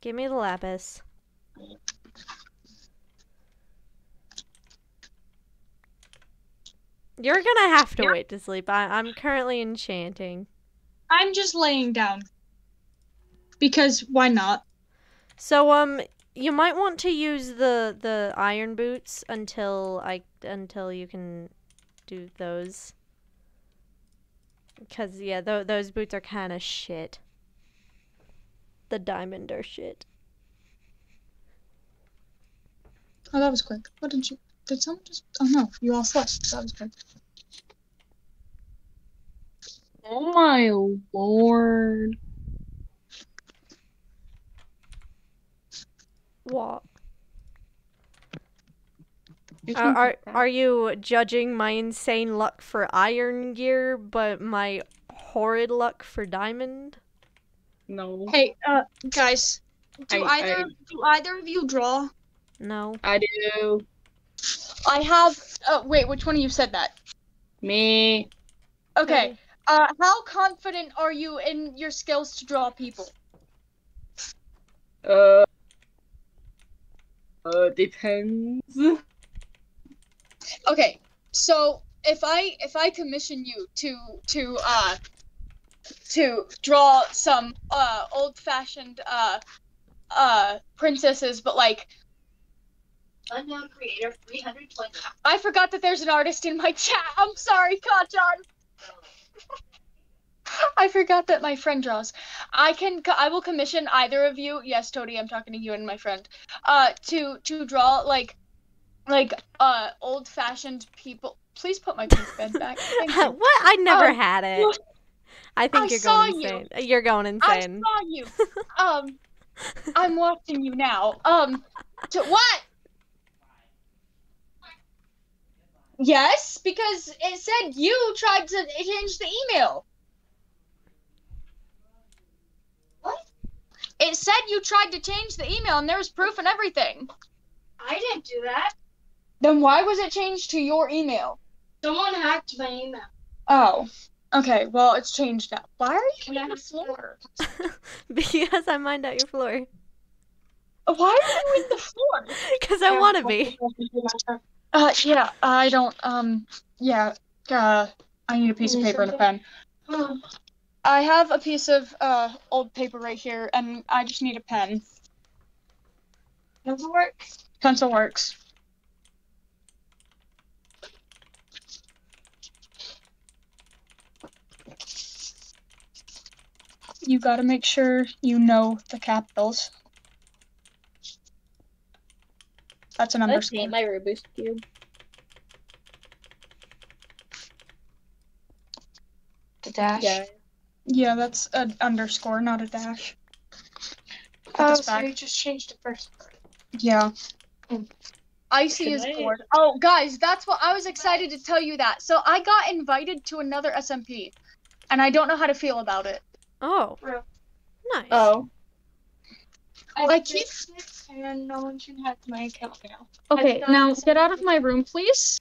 Give me the lapis. You're gonna have to Yeah. wait to sleep. I, I'm currently enchanting. I'm just laying down. Because why not? So um, you might want to use the the iron boots until I until you can do those. Cause yeah, th- those boots are kind of shit. The diamond are shit. Oh, that was quick. What did you? Did someone just? Oh no, you all slept. That was good. Oh my lord! What? You Are are, are you judging my insane luck for iron gear, but my horrid luck for diamond? No, Hey, uh, guys, do I- either I- do either of you draw? No. I do. I have. Uh, wait, which one of you said that? Me. Okay. Uh, how confident are you in your skills to draw people? Uh. Uh, depends. Okay, so if I if I commission you to to uh to draw some uh old fashioned uh uh princesses, but like Unknown creator 320. I forgot that there's an artist in my chat. I'm sorry, Kachan. I forgot that my friend draws. I can I will commission either of you. Yes, Tony, I'm talking to you and my friend. Uh to to draw like like uh old fashioned people. Please put my pink bed back. What? I never Oh, had it. I think I you're going you. insane. You're going insane. I saw you. Um I'm watching you now. Um to what? Yes, because it said you tried to change the email. What? It said you tried to change the email and there was proof and everything. I didn't do that. Then why was it changed to your email? Someone hacked my email. Oh. Okay, well it's changed now. Why are you on the floor? because I mined out your floor. Why are you in the floor? Because I want to be. Uh, yeah, I don't, um, yeah, uh, I need a piece of paper and a pen. I have a piece of, uh, old paper right here, and I just need a pen. Does it work? Pencil works. You gotta make sure you know the capitals. That's an Let's underscore. paint my Rubik's cube. The dash. Yeah. Yeah, that's an underscore, not a dash. Put Oh, this so you just changed the first part. Yeah. Mm. Icy Can is I- bored. Oh, guys, that's what I was excited to tell you that. So I got invited to another SMP, and I don't know how to feel about it. Oh. Nice. Oh. I keep- it, and no one can hack my account now. Okay, now get out of my room, please.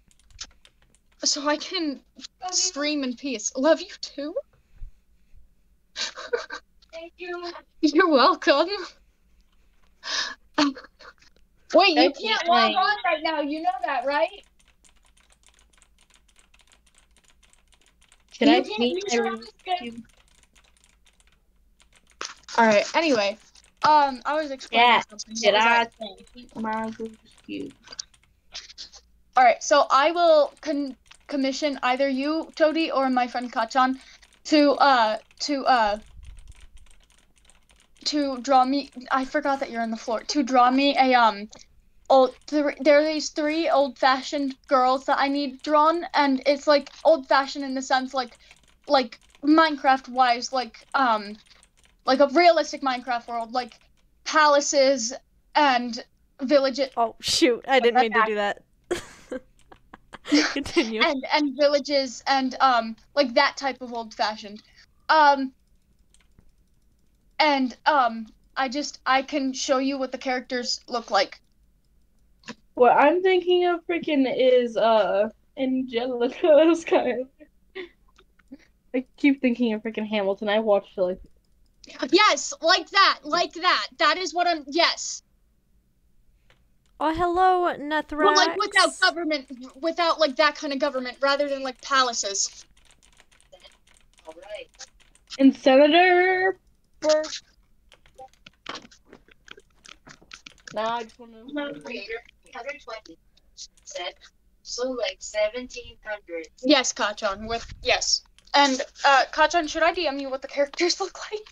So I can stream in peace. Love you too. Thank you. You're welcome. Wait, you That's can't log on right now. You know that, right? Should You I can't paint use your own? All right. Anyway, um, I was explaining Yeah, something. Was I my cube? All right, so I will con- commission either you, Toady, or my friend Kachan to uh to uh to draw me. I forgot that you're on the floor. To draw me a um old. Th- there are these three old-fashioned girls that I need drawn, and it's like old-fashioned in the sense like like Minecraft-wise, like um like a realistic Minecraft world, like palaces and villages. Oh shoot! I didn't mean to do that. Continue. and and villages and um like that type of old fashioned um and um i just i can show you what the characters look like What I'm thinking of freaking is uh Angelica Schuyler. I keep thinking of freaking Hamilton. I watched it like yes like that like that that is what i'm yes Oh hello, Nethrax. but like without government without like that kind of government rather than like palaces Alright. and Senator Burke. Nah, I just wanna Creator 120 said so like 1700. yes kachan with yes and uh kachan should i dm you what the characters look like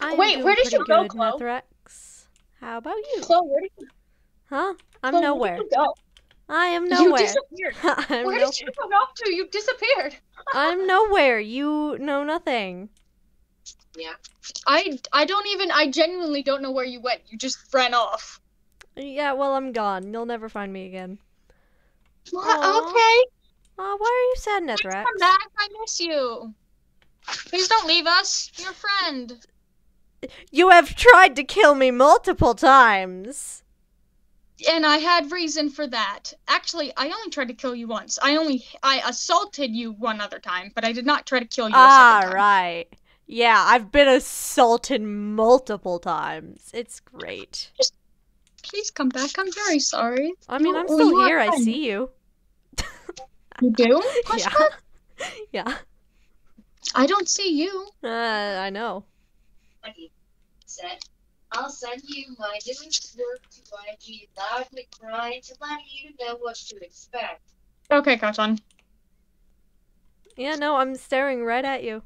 I'm Wait, where did you go, Chloe? How about you? Chloe, where did you, Huh? I'm Chloe, nowhere. Where did you go? I am nowhere. You disappeared. I'm Where no- did you go off to? You disappeared. I'm nowhere. You know nothing. Yeah. I I don't even I genuinely don't know where you went. You just ran off. Yeah, well, I'm gone. You'll never find me again. What? Okay. Oh, why are you sad, Please Nethrax? come back. I miss you. Please don't leave us. You're a friend. You have tried to kill me multiple times. And I had reason for that. Actually, I only tried to kill you once. I only I assaulted you one other time, but I did not try to kill you Ah, right. Yeah, I've been assaulted multiple times. It's great. Just Please come back. I'm very sorry. I mean, I'm still here. I see you. You do? Question Yeah. mark? Yeah. I don't see you. Uh, I know. Twenty said I'll send you my newest work to YG loudly crying to let you know what to expect. Okay, Kachan. Yeah, no, I'm staring right at you.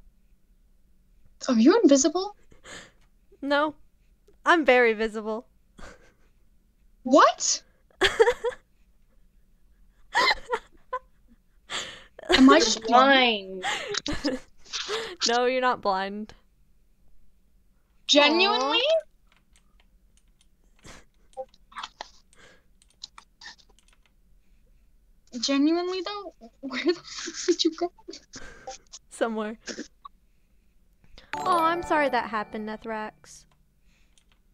Are you invisible? No. I'm very visible. What? Am I just blind? no, you're not blind. Genuinely? Genuinely though? Where the fuck did you go? Somewhere. Oh, I'm sorry that happened, Nethrax.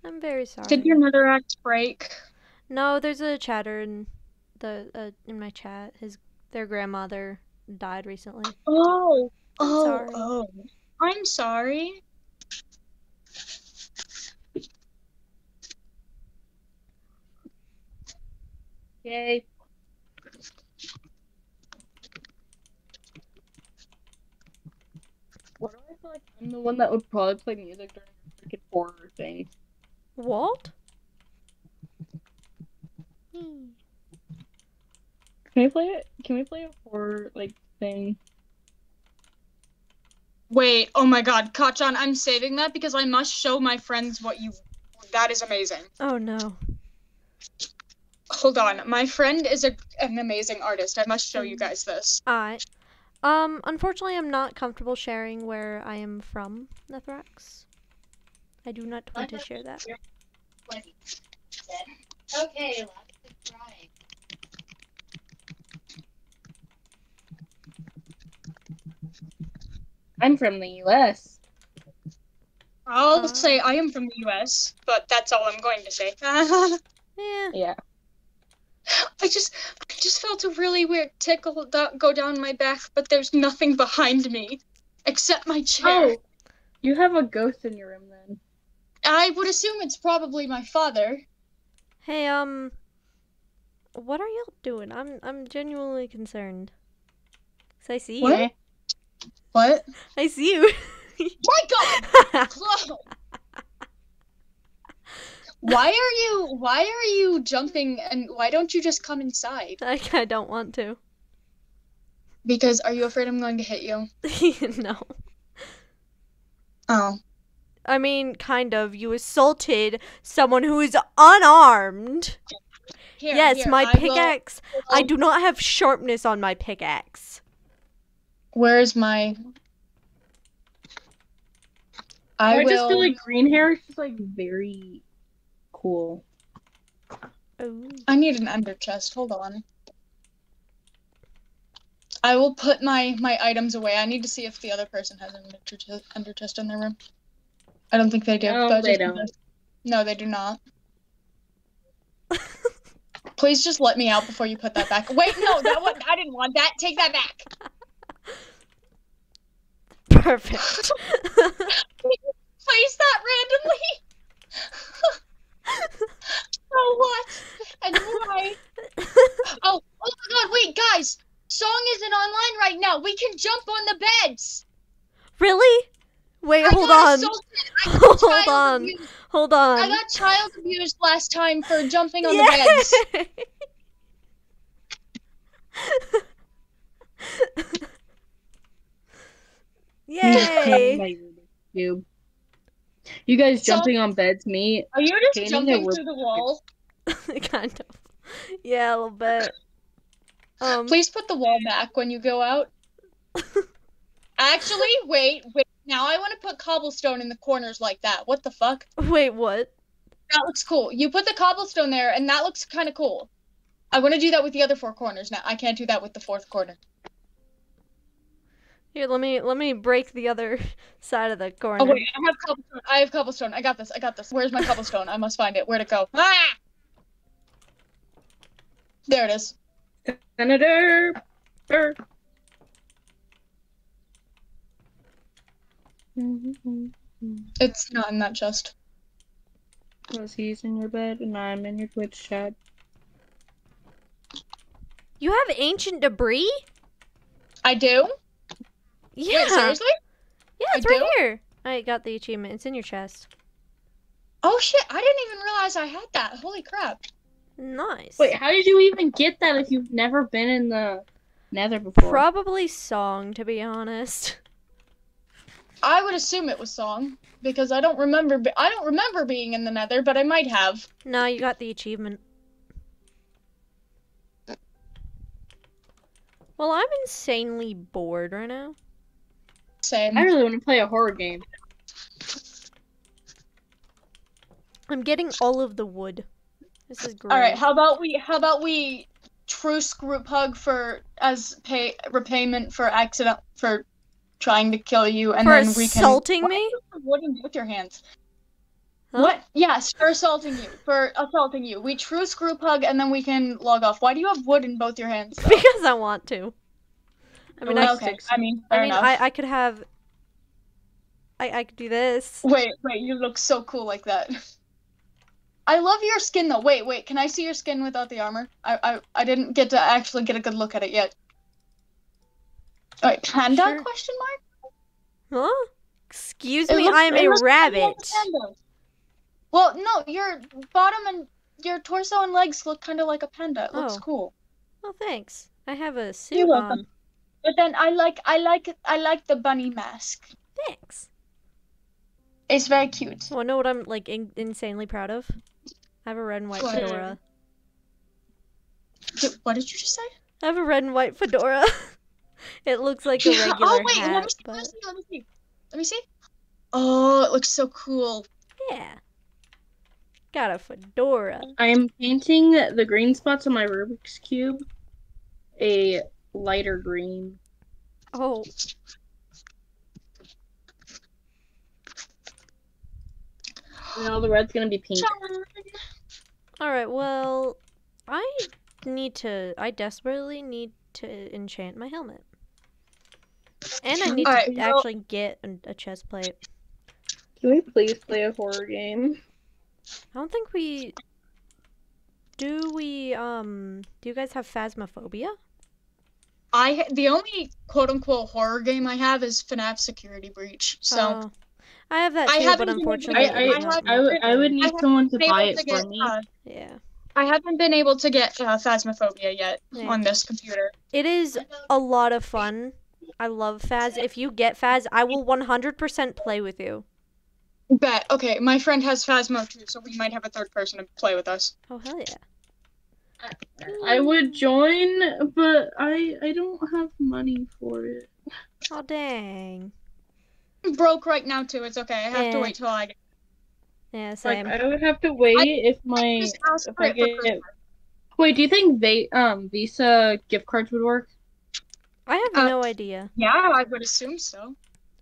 I'm very sorry. Did your Nethrax break? No, there's a chatter in the uh, in my chat. His their grandmother died recently. Oh, oh, sorry. oh. I'm sorry. Yay. Why do I feel like I'm the one that would probably play music during a freaking horror thing? What? Hmm. Can we play it? Can we play a horror like thing? Wait, oh my god, Kachan, I'm saving that because I must show my friends what you. That is amazing. Oh no. Hold on, my friend is a, an amazing artist. I must show you guys this. I um unfortunately I'm not comfortable sharing where I am from, Nethrax. I do not want to share that. Okay, lots of trying. I'm from the US. I'll Uh. say I am from the US, but that's all I'm going to say. I Yeah. I just, I just felt a really weird tickle do- go down my back, but there's nothing behind me except my chair. Oh, you have a ghost in your room then. I would assume it's probably my father. Hey, um what are y'all doing? I'm I'm genuinely concerned. 'Cause I see you. What? I see you. My God! Why are you? Why are you jumping? And why don't you just come inside? I, I don't want to. Because are you afraid I'm going to hit you? no. Oh. I mean, kind of. You assaulted someone who is unarmed. Here, yes, here, my I will- pickaxe. I do not have sharpness on my pickaxe. Where's my? I, I, will. just feel like green hair is just like very cool. Oh. I need an ender chest. Hold on. I will put my my items away. I need to see if the other person has an ender chest, ender chest in their room. I don't think they do. No, but they don't. No, they do not. Please just let me out before you put that back. Wait, no, that one I didn't want that. Take that back. Perfect. Place that randomly. oh what? And why? Oh, oh my god, wait, guys! Song isn't online right now. We can jump on the beds. really? Wait, hold on. assaulted. I got Hold on. abused. Hold on. I got child abused last time for jumping on the beds. Yay! You guys So- jumping on beds, me. Are you just jumping through the wall? kind of. Yeah, a little bit. Um, Please put the wall back when you go out. Actually, wait, wait. Now I want to put cobblestone in the corners like that. What the fuck? wait, what? That looks cool. You put the cobblestone there, and that looks kind of cool. I want to do that with the other four corners now. I can't do that with the fourth corner. Here, let me let me break the other side of the corner. Oh wait, I have cobblestone. I have cobblestone. I got this. I got this. Where's my cobblestone? I must find it. Where'd it go? Ah! There it is. Senator. Er. It's not in that chest. Because he's in your bed and I'm in your Twitch chat. You have ancient debris? I do. Yeah. Wait, seriously? Yeah, I it's right do? here. I got the achievement. It's in your chest. Oh shit! I didn't even realize I had that. Holy crap! Nice. Wait, how did you even get that if you've never been in the nether before? Probably song, to be honest. I would assume it was song because I don't remember. Be- I don't remember being in the Nether, but I might have. No, you got the achievement. Well, I'm insanely bored right now. Same. I really want to play a horror game. I'm getting all of the wood. This is great. All right. How about we? How about we? Truce group hug for as pay repayment for accident for trying to kill you, and For then we can. assaulting Why me? do you have Wood in both your hands. Huh? What? Yes, for assaulting you. For assaulting you. We truce group hug and then we can log off. Why do you have wood in both your hands? though? because I want to. I mean, I, Well, okay. I mean, fair I mean, enough. I, I could have. I I could do this. Wait, wait, you look so cool like that. I love your skin though. Wait, wait, can I see your skin without the armor? I I, I didn't get to actually get a good look at it yet. Wait, panda Sure. question mark? Huh? Excuse It me, looks- I am a rabbit. Well, no, your bottom and your torso and legs look kind of like a panda. It looks Oh. cool. Oh, thanks. I have a suit You're welcome. on. But then I like I like I like the bunny mask. Thanks. It's very cute. Want to know what I'm like in- insanely proud of? I have a red and white What? fedora. What did you just say? I have a red and white fedora. it looks like a regular oh wait, let me hat, see, let me but see, let me see. Let me see. Oh, it looks so cool. yeah. Got a fedora. I am painting the green spots on my Rubik's cube a lighter green. Oh, And all the red's gonna be pink. all right. Well, I need to. I desperately need to enchant my helmet, and I need Alright, to actually get a, a chest plate. Can we please play a horror game? I don't think we. Do we? Um. Do you guys have phasmophobia? I the only quote unquote horror game I have is FNAF Security Breach. So Oh. I have that I too, haven't but been able to unfortunately, I, I, I I, would. I would need haven't someone to buy able it to for get, me. uh, Yeah. I haven't been able to get uh, Phasmophobia yet Yeah. on this computer. It is a lot of fun. I love Phaz. If you get Phaz, I will 100% play with you. Bet. Okay, my friend has Phasmo too, so we might have a third person to play with us. Oh hell yeah! I would join, but I I don't have money for it. Oh dang. I'm broke right now too. It's okay. I have to wait till I get. Yeah, Like same. I would have to wait if my if I get wait. Do you think they um Visa gift cards would work? I have uh, no idea. Yeah, I would assume so.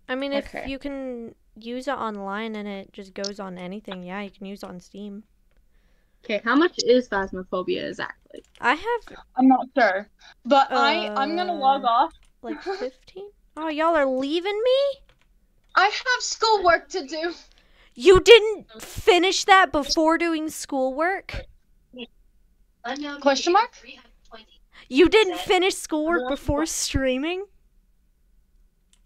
I mean, if okay. you can use it online and it just goes on anything, yeah, you can use it on Steam. Okay, how much is Phasmophobia exactly? I have I'm not sure, but I I'm gonna log Uh, off. like 15. Oh, y'all are leaving me? I have schoolwork to do. You didn't finish that before doing schoolwork? Question mark? You didn't finish schoolwork before streaming?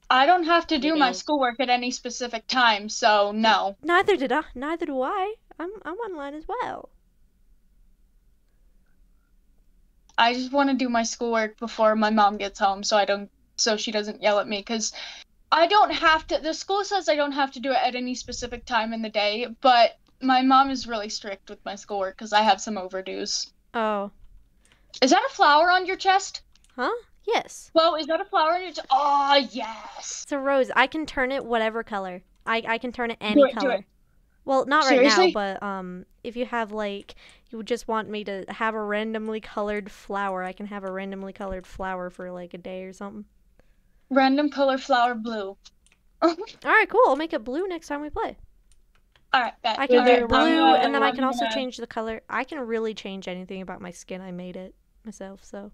I don't have to do my schoolwork at any specific time, so no. Neither did I. Neither do I. I'm I'm online as well. I just want to do my schoolwork before my mom gets home, so I don't, so she doesn't yell at me. Cause I don't have to. The school says I don't have to do it at any specific time in the day, but my mom is really strict with my schoolwork because I have some overdues. Oh. Is that a flower on your chest? Huh? Yes. Well, is that a flower on your chest? Oh yes. It's a rose. I can turn it whatever color. I I can turn it any Do it, do color. it. Well, not right now, but um if you have like you just want me to have a randomly colored flower, I can have a randomly colored flower for like a day or something. Random color flower blue. All right, cool. I'll make it blue next time we play. All right, bet. I can do I'm blue, gonna- and then I can also gonna- change the color. I can really change anything about my skin. I made it myself, so.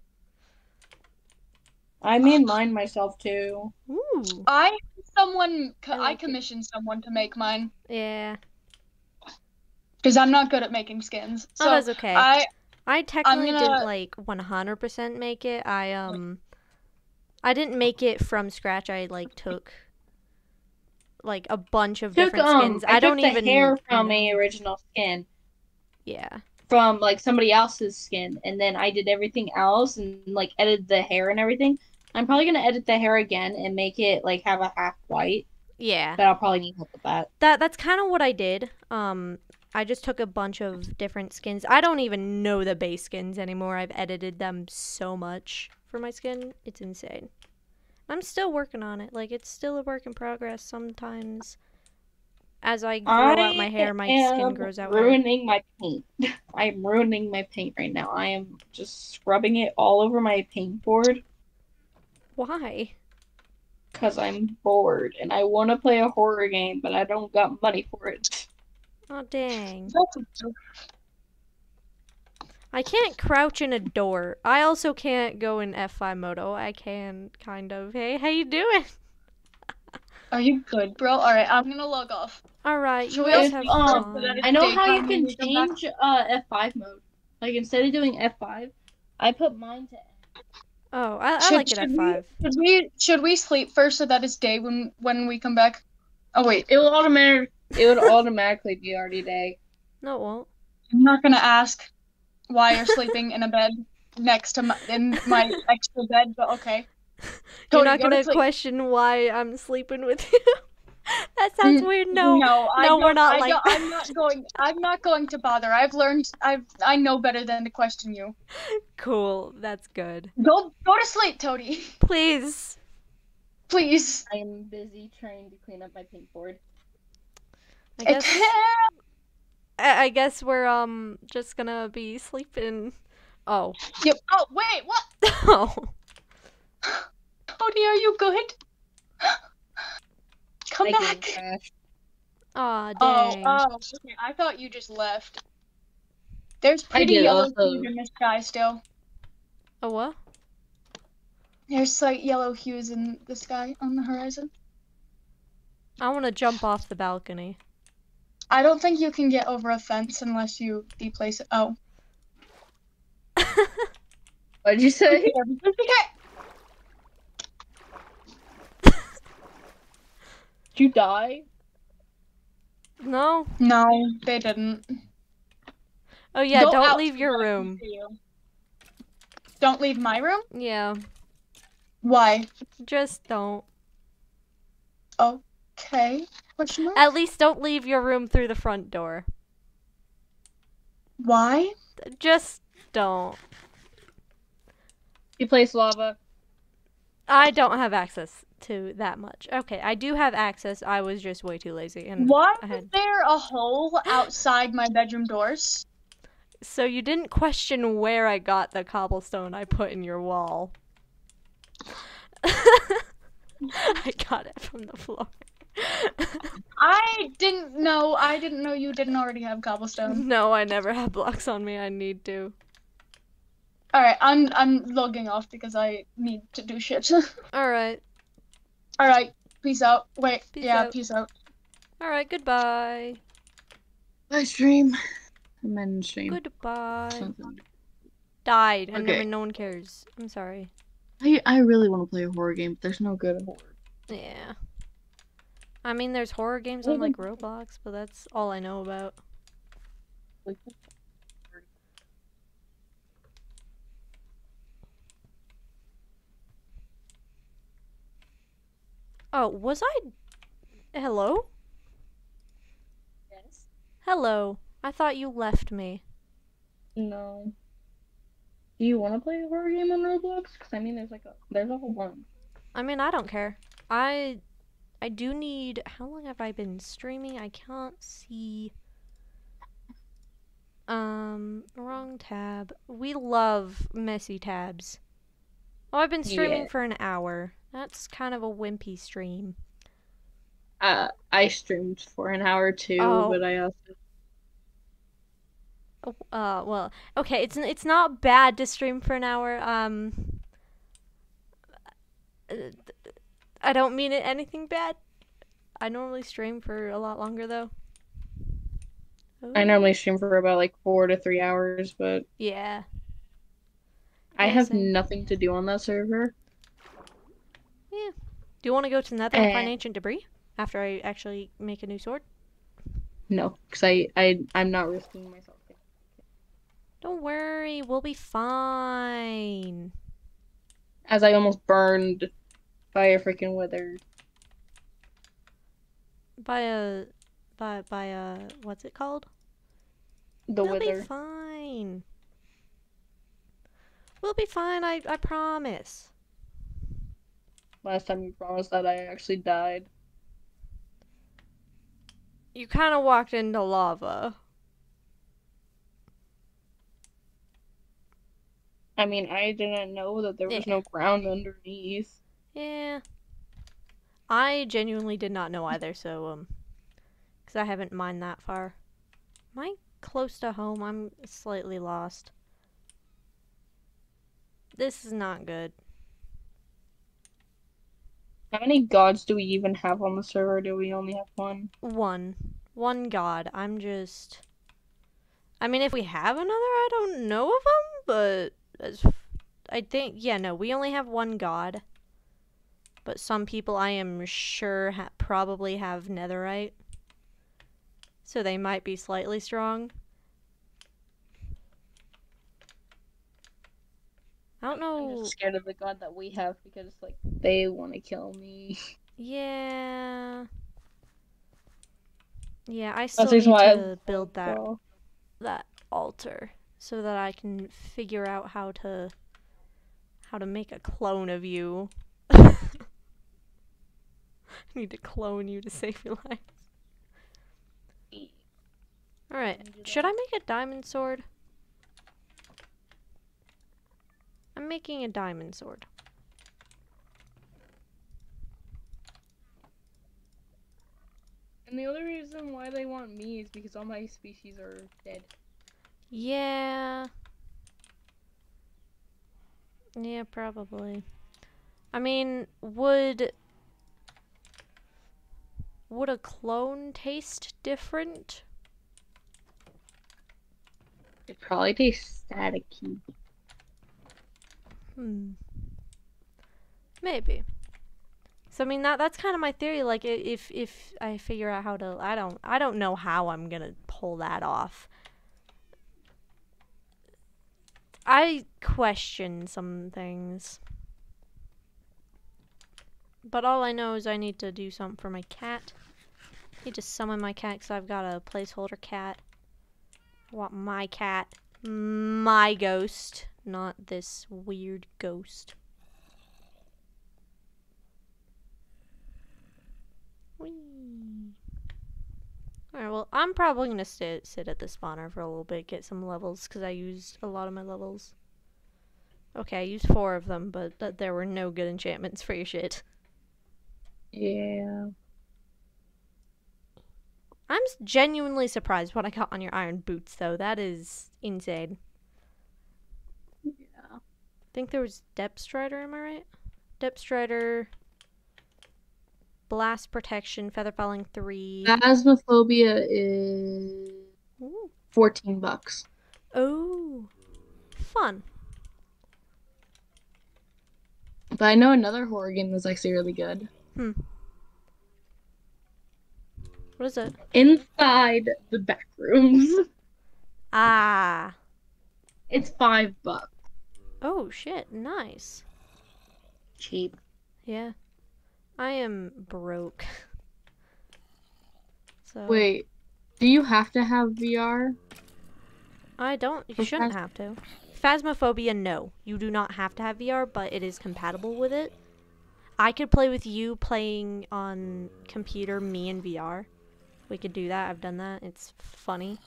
I made mine myself too. Ooh. I someone I I like it. commissioned someone to make mine Yeah. Because I'm not good at making skins. Oh, So that's okay. I I technically gonna- didn't like 100% make it. I um I didn't make it from scratch. I like took like a bunch of Took different um skins. I, I, don't took the even hair from a original skin Yeah. from like somebody else's skin, and then I did everything else and like edited the hair and everything. I'm probably gonna edit the hair again and make it like have a half white, Yeah. but I'll probably need help with that. That that's kind of what I did. Um I just took a bunch of different skins. I don't even know the base skins anymore. I've edited them so much for my skin. It's insane. I'm still working on it. Like it's still a work in progress sometimes. As I grow out my hair, my skin grows out. Ruining my paint. I'm ruining my paint right now. I am just scrubbing it all over my paint board Why? because I'm bored and I want to play a horror game, but I don't got money for it. Oh dang. I can't crouch in a door. I also can't go in F5 moto. I can kind of. Hey, how you doing? Are you good, bro? All right, I'm gonna log off. All right, you Should we guys also- have um, fun. I know how you can when we come back. change uh F5 mode. Like instead of doing F5, I put mine to Oh, I, I Should- like it at should we- five. Should we should we sleep first so that it's day when when we come back? Oh wait, It will automatic. It would automatically be already day. No, it won't. I'm not gonna ask why you're sleeping in a bed next to my in my extra bed, but okay. You're Cody, not go to gonna sleep. question why I'm sleeping with you. that sounds Mm, weird. No. no, I no, we're don't- I like don't- I'm not going. I'm not going to bother. I've learned. I've. I know better than to question you. Cool. That's good. Go go to sleep, Toady. Please. Please. I am busy trying to clean up my pink board. I guess. I, I guess we're um just gonna be sleeping. Oh. Yep. Oh wait, what? Oh. Toady, are you good? Come My game back. crashed. Aw, Oh, dang. oh, okay. I thought you just left. There's pretty yellow also. hues in the sky still. oh what? There's slight yellow hues in the sky on the horizon. I want to jump off the balcony. I don't think you can get over a fence unless you deplace it. Oh. What'd you say? Did you die? no. No, they didn't. Oh yeah. Go don't leave your that I can room. you. Don't leave my room? Yeah. Why? Just don't. Okay. Question mark? At least don't leave your room through the front door. Why? Just don't. You place lava. I don't have access to that much. Okay, I do have access. I was just way too lazy. And Why I is there a hole outside my bedroom doors? So you didn't question where I got the cobblestone I put in your wall. I got it from the floor. I didn't know. I didn't know you didn't already have cobblestone. no, I never have blocks on me. I need to. All right, I'm I'm logging off because I need to do shit. All right. All right, peace out. Wait, Peace yeah, out. peace out. All right. Goodbye. I stream. I'm in stream. Goodbye. Something. Died, and Okay. no one cares. I'm sorry. I I really want to play a horror game, but there's no good horror. Yeah. I mean, there's horror games on like Roblox, but that's all I know about. Oh, was I? Hello? Yes. Hello. I thought you left me. No. Do you want to play a horror game on Roblox? Because I mean, there's like a there's a whole bunch. I mean, I don't care. I I do need how long have I been streaming? I can't see um wrong tab. We love messy tabs. Oh, I've been streaming Yeah. for an hour. That's kind of a wimpy stream. Uh, I streamed for an hour too, Oh. but I also Oh, Uh, well, okay, it's it's not bad to stream for an hour. Um, uh, I don't mean it anything bad. I normally stream for a lot longer though. I normally stream for about like four to three hours, but Yeah. I have nothing to do on that server. Yeah. Do you want to go to the Nether and find Eh. ancient debris after I actually make a new sword? No, because I I I'm not risking myself. Don't worry, we'll be fine. As I almost burned by a freaking wither. By a, by by a, what's it called? The we'll wither. be fine. We'll be fine. I I promise. Last time you promised that I actually died. You kind of walked into lava. I mean, I didn't know that there was Yeah. no ground underneath. Yeah. I genuinely did not know either, so um, because I haven't mined that far. Am I close to home? I'm slightly lost. This is not good. How many gods do we even have on the server? Do we only have one? One. One god. I'm just. I mean, if we have another, I don't know of them, but as f- I think, yeah, no, we only have one god. But some people, I am sure, ha- probably have netherite. So they might be slightly strong. I don't know. I'm scared of the god that we have because like they want to kill me. Yeah. Yeah, I still reason need why I- to build that that altar so that I can figure out how to how to make a clone of you. I need to clone you to save your life. Alright, should I make a diamond sword? I'm making a diamond sword. and the only reason why they want me is because all my species are dead. Yeah. Yeah, probably. I mean, would would a clone taste different? It probably tastes staticky. Hmm. Maybe. So I mean that that's kind of my theory. Like if if I figure out how to, I don't I don't know how I'm gonna pull that off. I question some things. But all I know is I need to do something for my cat. Need just summon my cat because I've got a placeholder cat. I want my cat. My ghost. Not this weird ghost. Alright, well, I'm probably gonna sit sit at the spawner for a little bit, get some levels, because I used a lot of my levels. Okay, I used four of them, but th- there were no good enchantments for your shit. Yeah. I'm genuinely surprised what I got on your iron boots, though. That is insane. Yeah. I think there was Depth Strider, am I right? Depth Strider, Blast Protection, Feather Falling 3. Phasmophobia is Ooh. 14 bucks. Oh, fun. But I know another horror game that's actually really good. Hmm. What is it? Inside the back rooms. Ah. It's five bucks. Oh, shit. Nice. Cheap. Yeah. I am broke. so. Wait, do you have to have VR? I don't. You shouldn't have to. Phasmophobia, no. You do not have to have VR, but it is compatible with it. I could play with you playing on computer, me in VR. We could do that. I've done that. It's funny.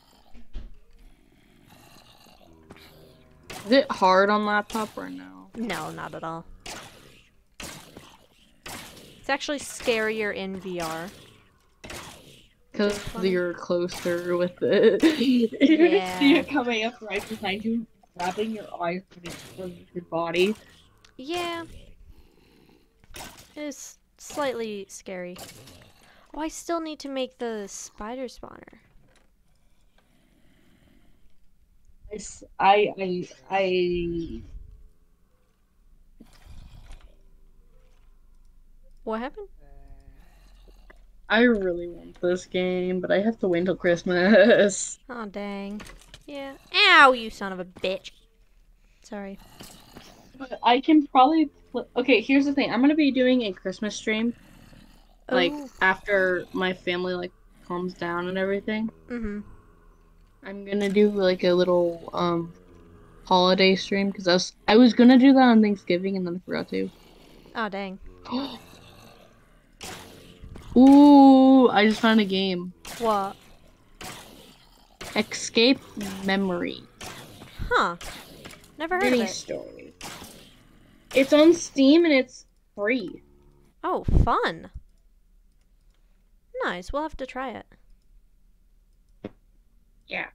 Is it hard on laptop or no? No, not at all. It's actually scarier in VR. Because you're closer with it. you Yeah. see it coming up right behind you, grabbing your eyes from your body. Yeah. It is slightly scary. Oh, I still need to make the spider spawner. I, s- I, I, I- What happened? I really want this game, but I have to wait until Christmas. Oh, dang. Yeah. Ow, you son of a bitch. Sorry. But I can probably. Okay, here's the thing. I'm gonna be doing a Christmas stream, like Oh. after my family like calms down and everything. Mm-hmm. I'm gonna do like a little um holiday stream because I was I was gonna do that on Thanksgiving and then I forgot to. Oh, dang. Ooh, I just found a game. What? Escape Memory. Huh. Never heard of Mini it. story. It's on Steam and it's free. Oh, fun. Nice. We'll have to try it. Yeah.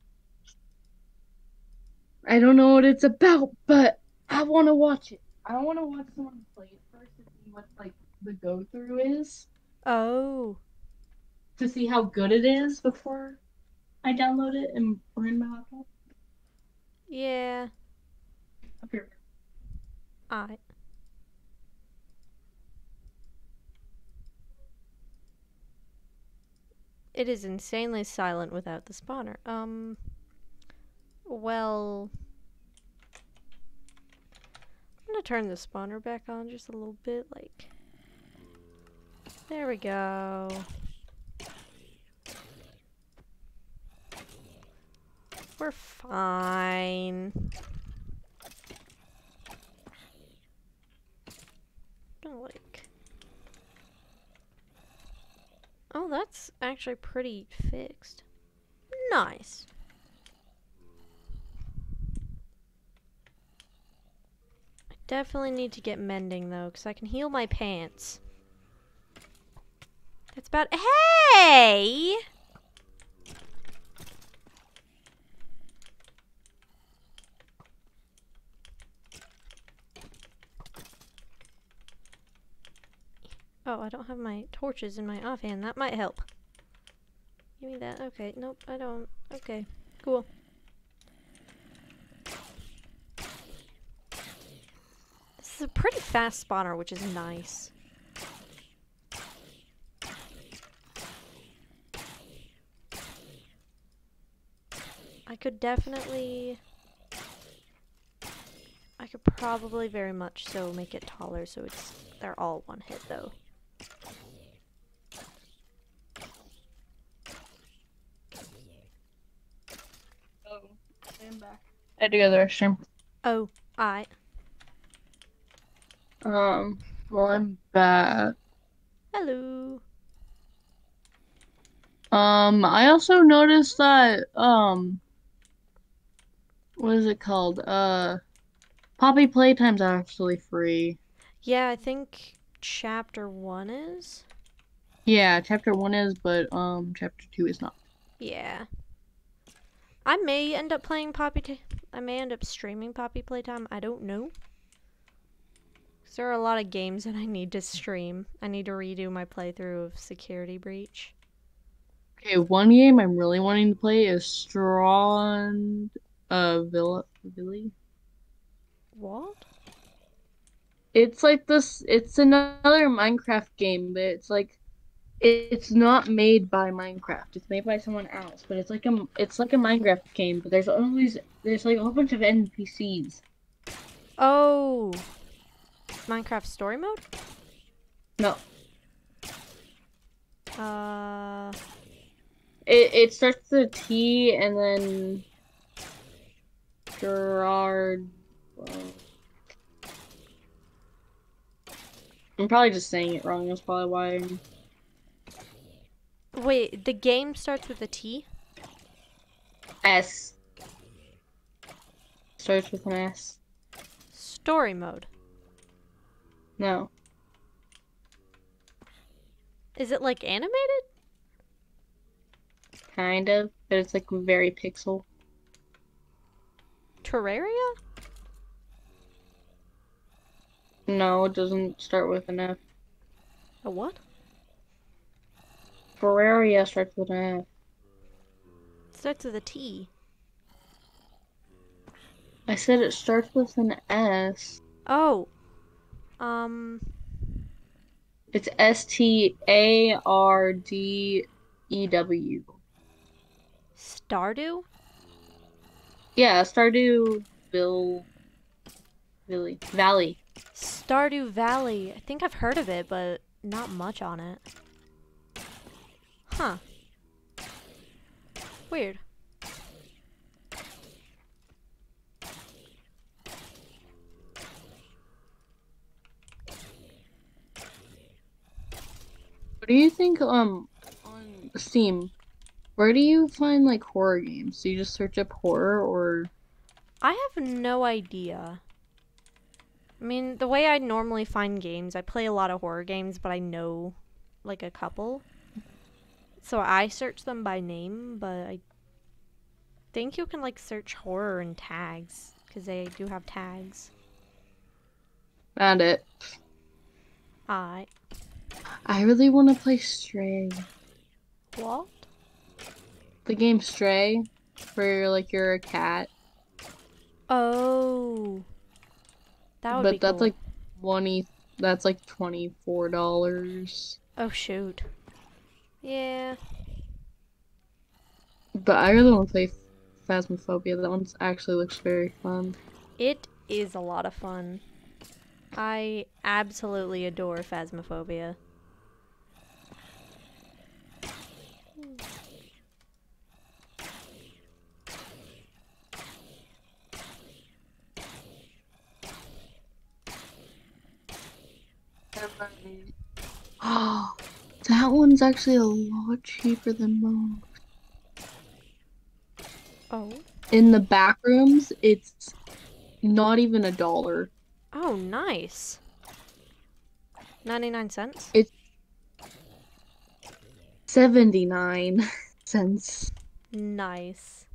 I don't know what it's about, but I want to watch it. I want to watch someone play it first to see what like the go through is, Oh. to see how good it is before I download it and in my laptop. Yeah. Up here. I. It is insanely silent without the spawner. Um. Well. I'm gonna turn the spawner back on just a little bit, like. There we go. We're fine. Gonna like. Oh, that's actually pretty fixed. Nice. I definitely need to get mending though, because I can heal my pants. That's about. Hey! Oh, I don't have my torches in my offhand. That might help. Give me that. Okay. Nope, I don't. Okay. Cool. This is a pretty fast spawner, which is nice. I could definitely... I could probably very much so make it taller so it's they're all one hit though. Oh, I'm back. I had to go to the restroom. Oh, I. Um, well, I'm back. Hello. Um, I also noticed that, um, what is it called? Uh, Poppy Playtime's actually free. Yeah, I think chapter one is. Yeah, chapter one is, but, um, chapter two is not. Yeah. I may end up playing Poppy. T- I may end up streaming Poppy Playtime. I don't know. there are a lot of games that I need to stream. I need to redo my playthrough of Security Breach. Okay, one game I'm really wanting to play is Strong, uh, Villa, Villi? What? It's like this, it's another Minecraft game, but it's like, it's not made by Minecraft. It's made by someone else, but it's like a, it's like a Minecraft game, but there's always, there's like a whole bunch of NPCs. Oh. Minecraft Story Mode? No, Uh. it, it starts with a T and then Gerard. well, I'm probably just saying it wrong. That's probably why. I'm- Wait, the game starts with a T? S. Starts with an S. Story Mode. No. Is it like animated? Kind of. But it's like very pixel. Terraria? No, it doesn't start with an F. A what? Ferraria starts with an F. starts with a T. I said it starts with an S. Oh. Um. It's S T A R D E W. Stardew? Yeah, Stardew Bill Valley. Valley. Stardew Valley. I think I've heard of it, but not much on it. Huh. Weird. What do you think um on Steam? Where do you find like horror games? Do you just search up horror or I have no idea. I mean, the way I normally find games, I play a lot of horror games, but I know like a couple. So I search them by name, but I think you can like search horror in tags because they do have tags. Found it. I I really want to play Stray. what? The game Stray, where you're like you're a cat, Oh, that would but be that's cool. like twenty. That's like twenty four dollars. oh shoot. Yeah. But I really want to play Phasmophobia. That one actually looks very fun. It is a lot of fun. I absolutely adore Phasmophobia. Oh, that one's actually a lot cheaper than most. Oh. In the Backrooms, it's not even a dollar. Oh, nice. 99 cents? It's 79 cents. Nice.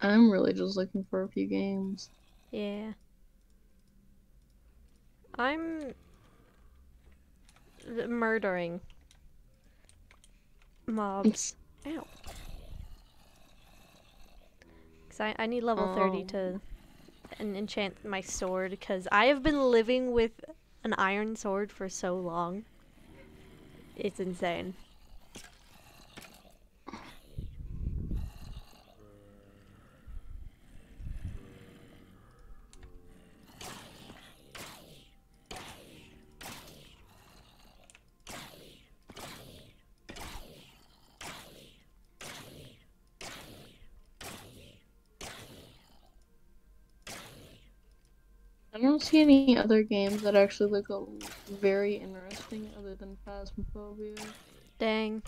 I'm really just looking for a few games. Yeah. I'm murdering mobs. Ow. Cause I, I need level 30 Oh. to en- enchant my sword because I have been living with an iron sword for so long. It's insane. I don't see any other games that actually look very interesting other than Phasmophobia. Dang.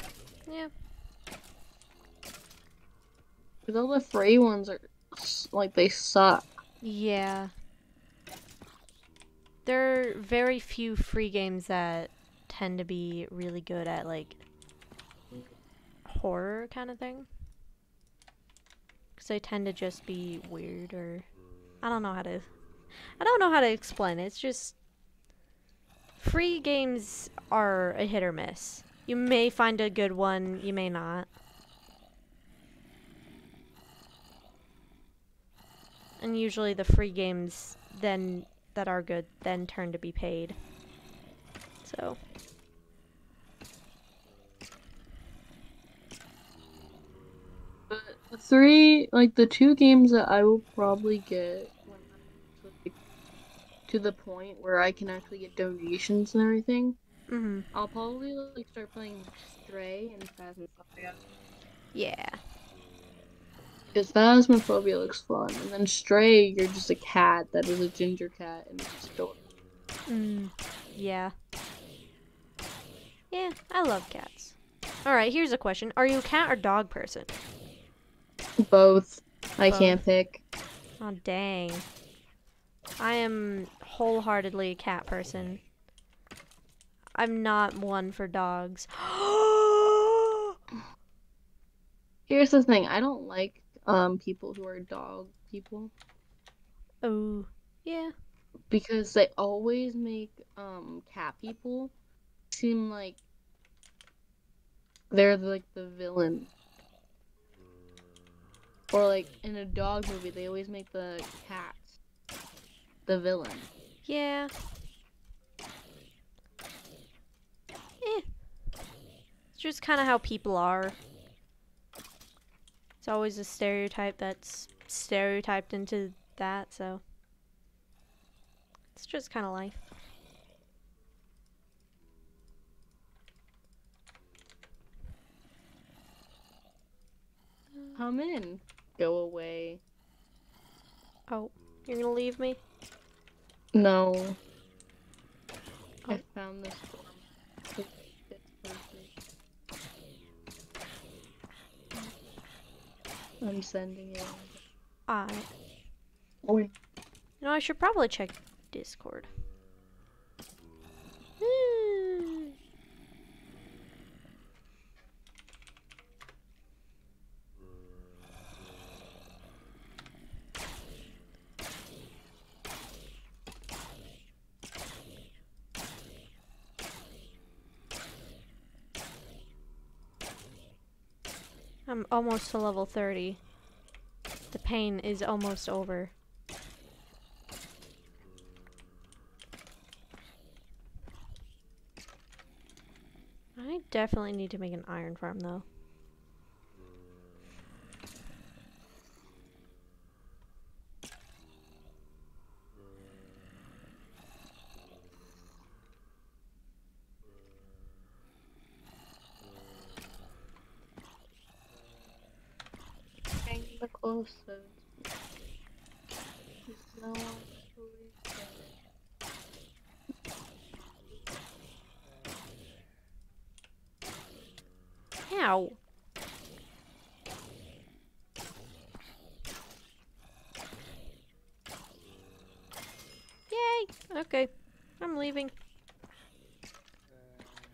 Yeah. Because all the free ones are like they suck. Yeah. There are very few free games that tend to be really good at like horror kind of thing. Cuz they tend to just be weird or I don't know how to I don't know how to explain it. It's just free games are a hit or miss. You may find a good one, you may not. And usually the free games then that are good then turn to be paid. So But the three, like the two games that I will probably get to the point where I can actually get donations and everything, mhm. I'll probably like start playing Stray and Phasmophobia. Yeah. Because Phasmophobia looks fun, and then Stray, you're just a cat that is a ginger cat, and it's adorable. Mm. Yeah. Yeah, I love cats. All right, here's a question. Are you a cat or dog person? Both. I Both. can't pick. Oh, dang. I am wholeheartedly a cat person. I'm not one for dogs. Here's the thing, I don't like um people who are dog people oh, yeah. because they always make um cat people seem like they're like the villain. Or like in a dog movie, they always make the cat the villain. Yeah. Eh. It's just kind of how people are. It's always a stereotype that's stereotyped into that, so. It's just kind of life. Come in. Go away. Oh, you're gonna leave me? No. I Oh. found this form. I'm sending it. I. Oi. You know, I should probably check Discord. Hmm. I'm almost to level 30. The pain is almost over. I definitely need to make an iron farm though. Closer. No. Ow! Yay! Okay. I'm leaving.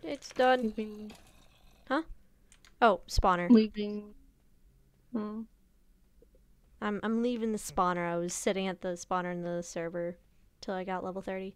It's done. Leaving. Oh, spawner. Leaving. Hmm. I'm I'm leaving the spawner. I was sitting at the spawner in the server till I got level 30.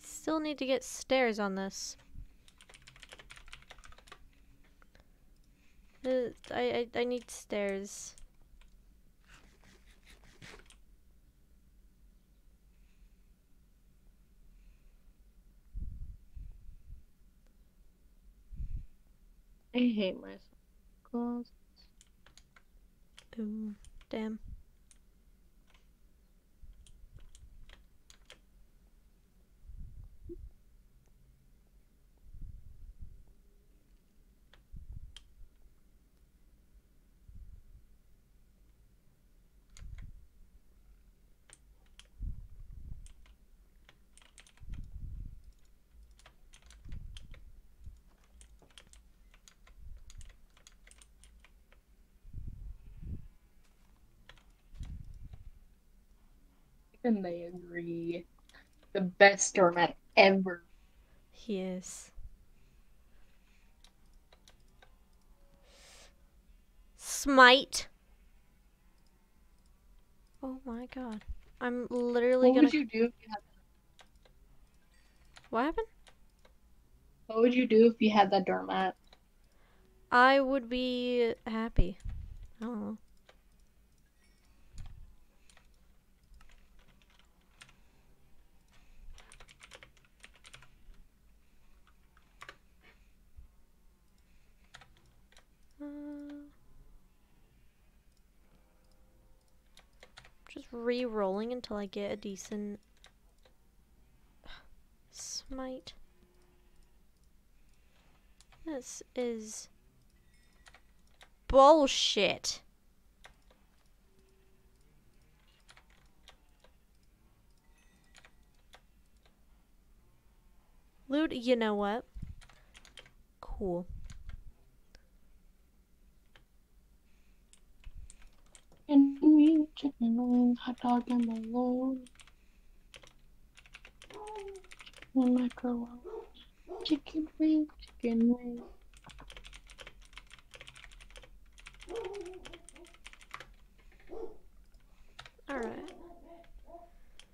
Still need to get stairs on this. I, I I need stairs. I hate myself. Ooh, damn. And they agree. The best doormat ever. He is. Smite. Oh my god. I'm literally What gonna. would you do if you had What happened? What would you do if you had that doormat? I would be happy. I don't know. Uh, just re-rolling until I get a decent smite. This is bullshit. Loot, you know what? Cool. Chicken wing, chicken wing, hot dog and balloon. Chicken macaroni. Chicken wing, chicken wing. Alright.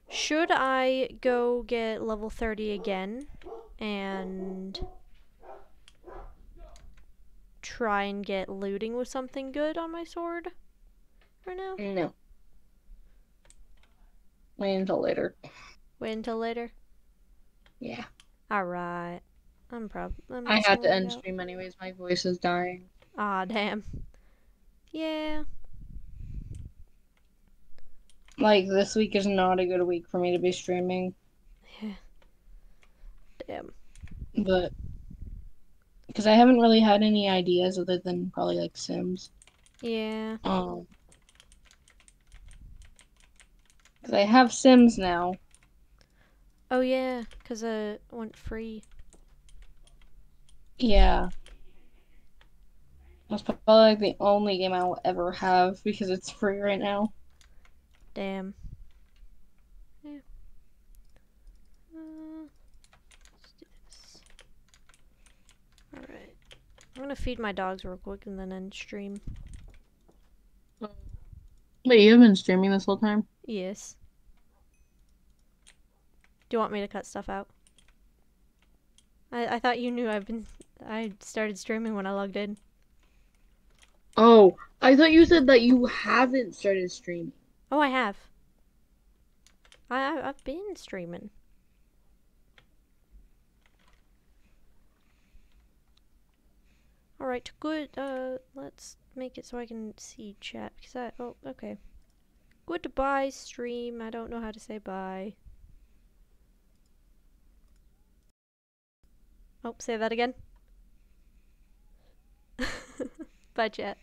Should I go get level 30 again and try and get looting with something good on my sword right now? No. Wait until later. Wait until later? Yeah. Alright. I'm prob- I'm I had to end out. stream anyways. My voice is dying. Aw, damn. Yeah. Like this week is not a good week for me to be streaming, Yeah. Damn. but because I haven't really had any ideas other than probably like Sims. Yeah. Um, because I have Sims now. Oh yeah, because I went free. Yeah. That's probably like the only game I will ever have because it's free right now. Damn. Yeah. Uh, Alright. I'm gonna feed my dogs real quick and then end stream. Wait, you've been streaming this whole time? Yes. Do you want me to cut stuff out? I I thought you knew I've been I started streaming when I logged in. Oh, I thought you said that you haven't started streaming. Oh, I have. I I- I've been streaming. All right, good. Uh, let's make it so I can see chat because I oh okay. Goodbye stream. I don't know how to say bye. Oh, say that again. bye.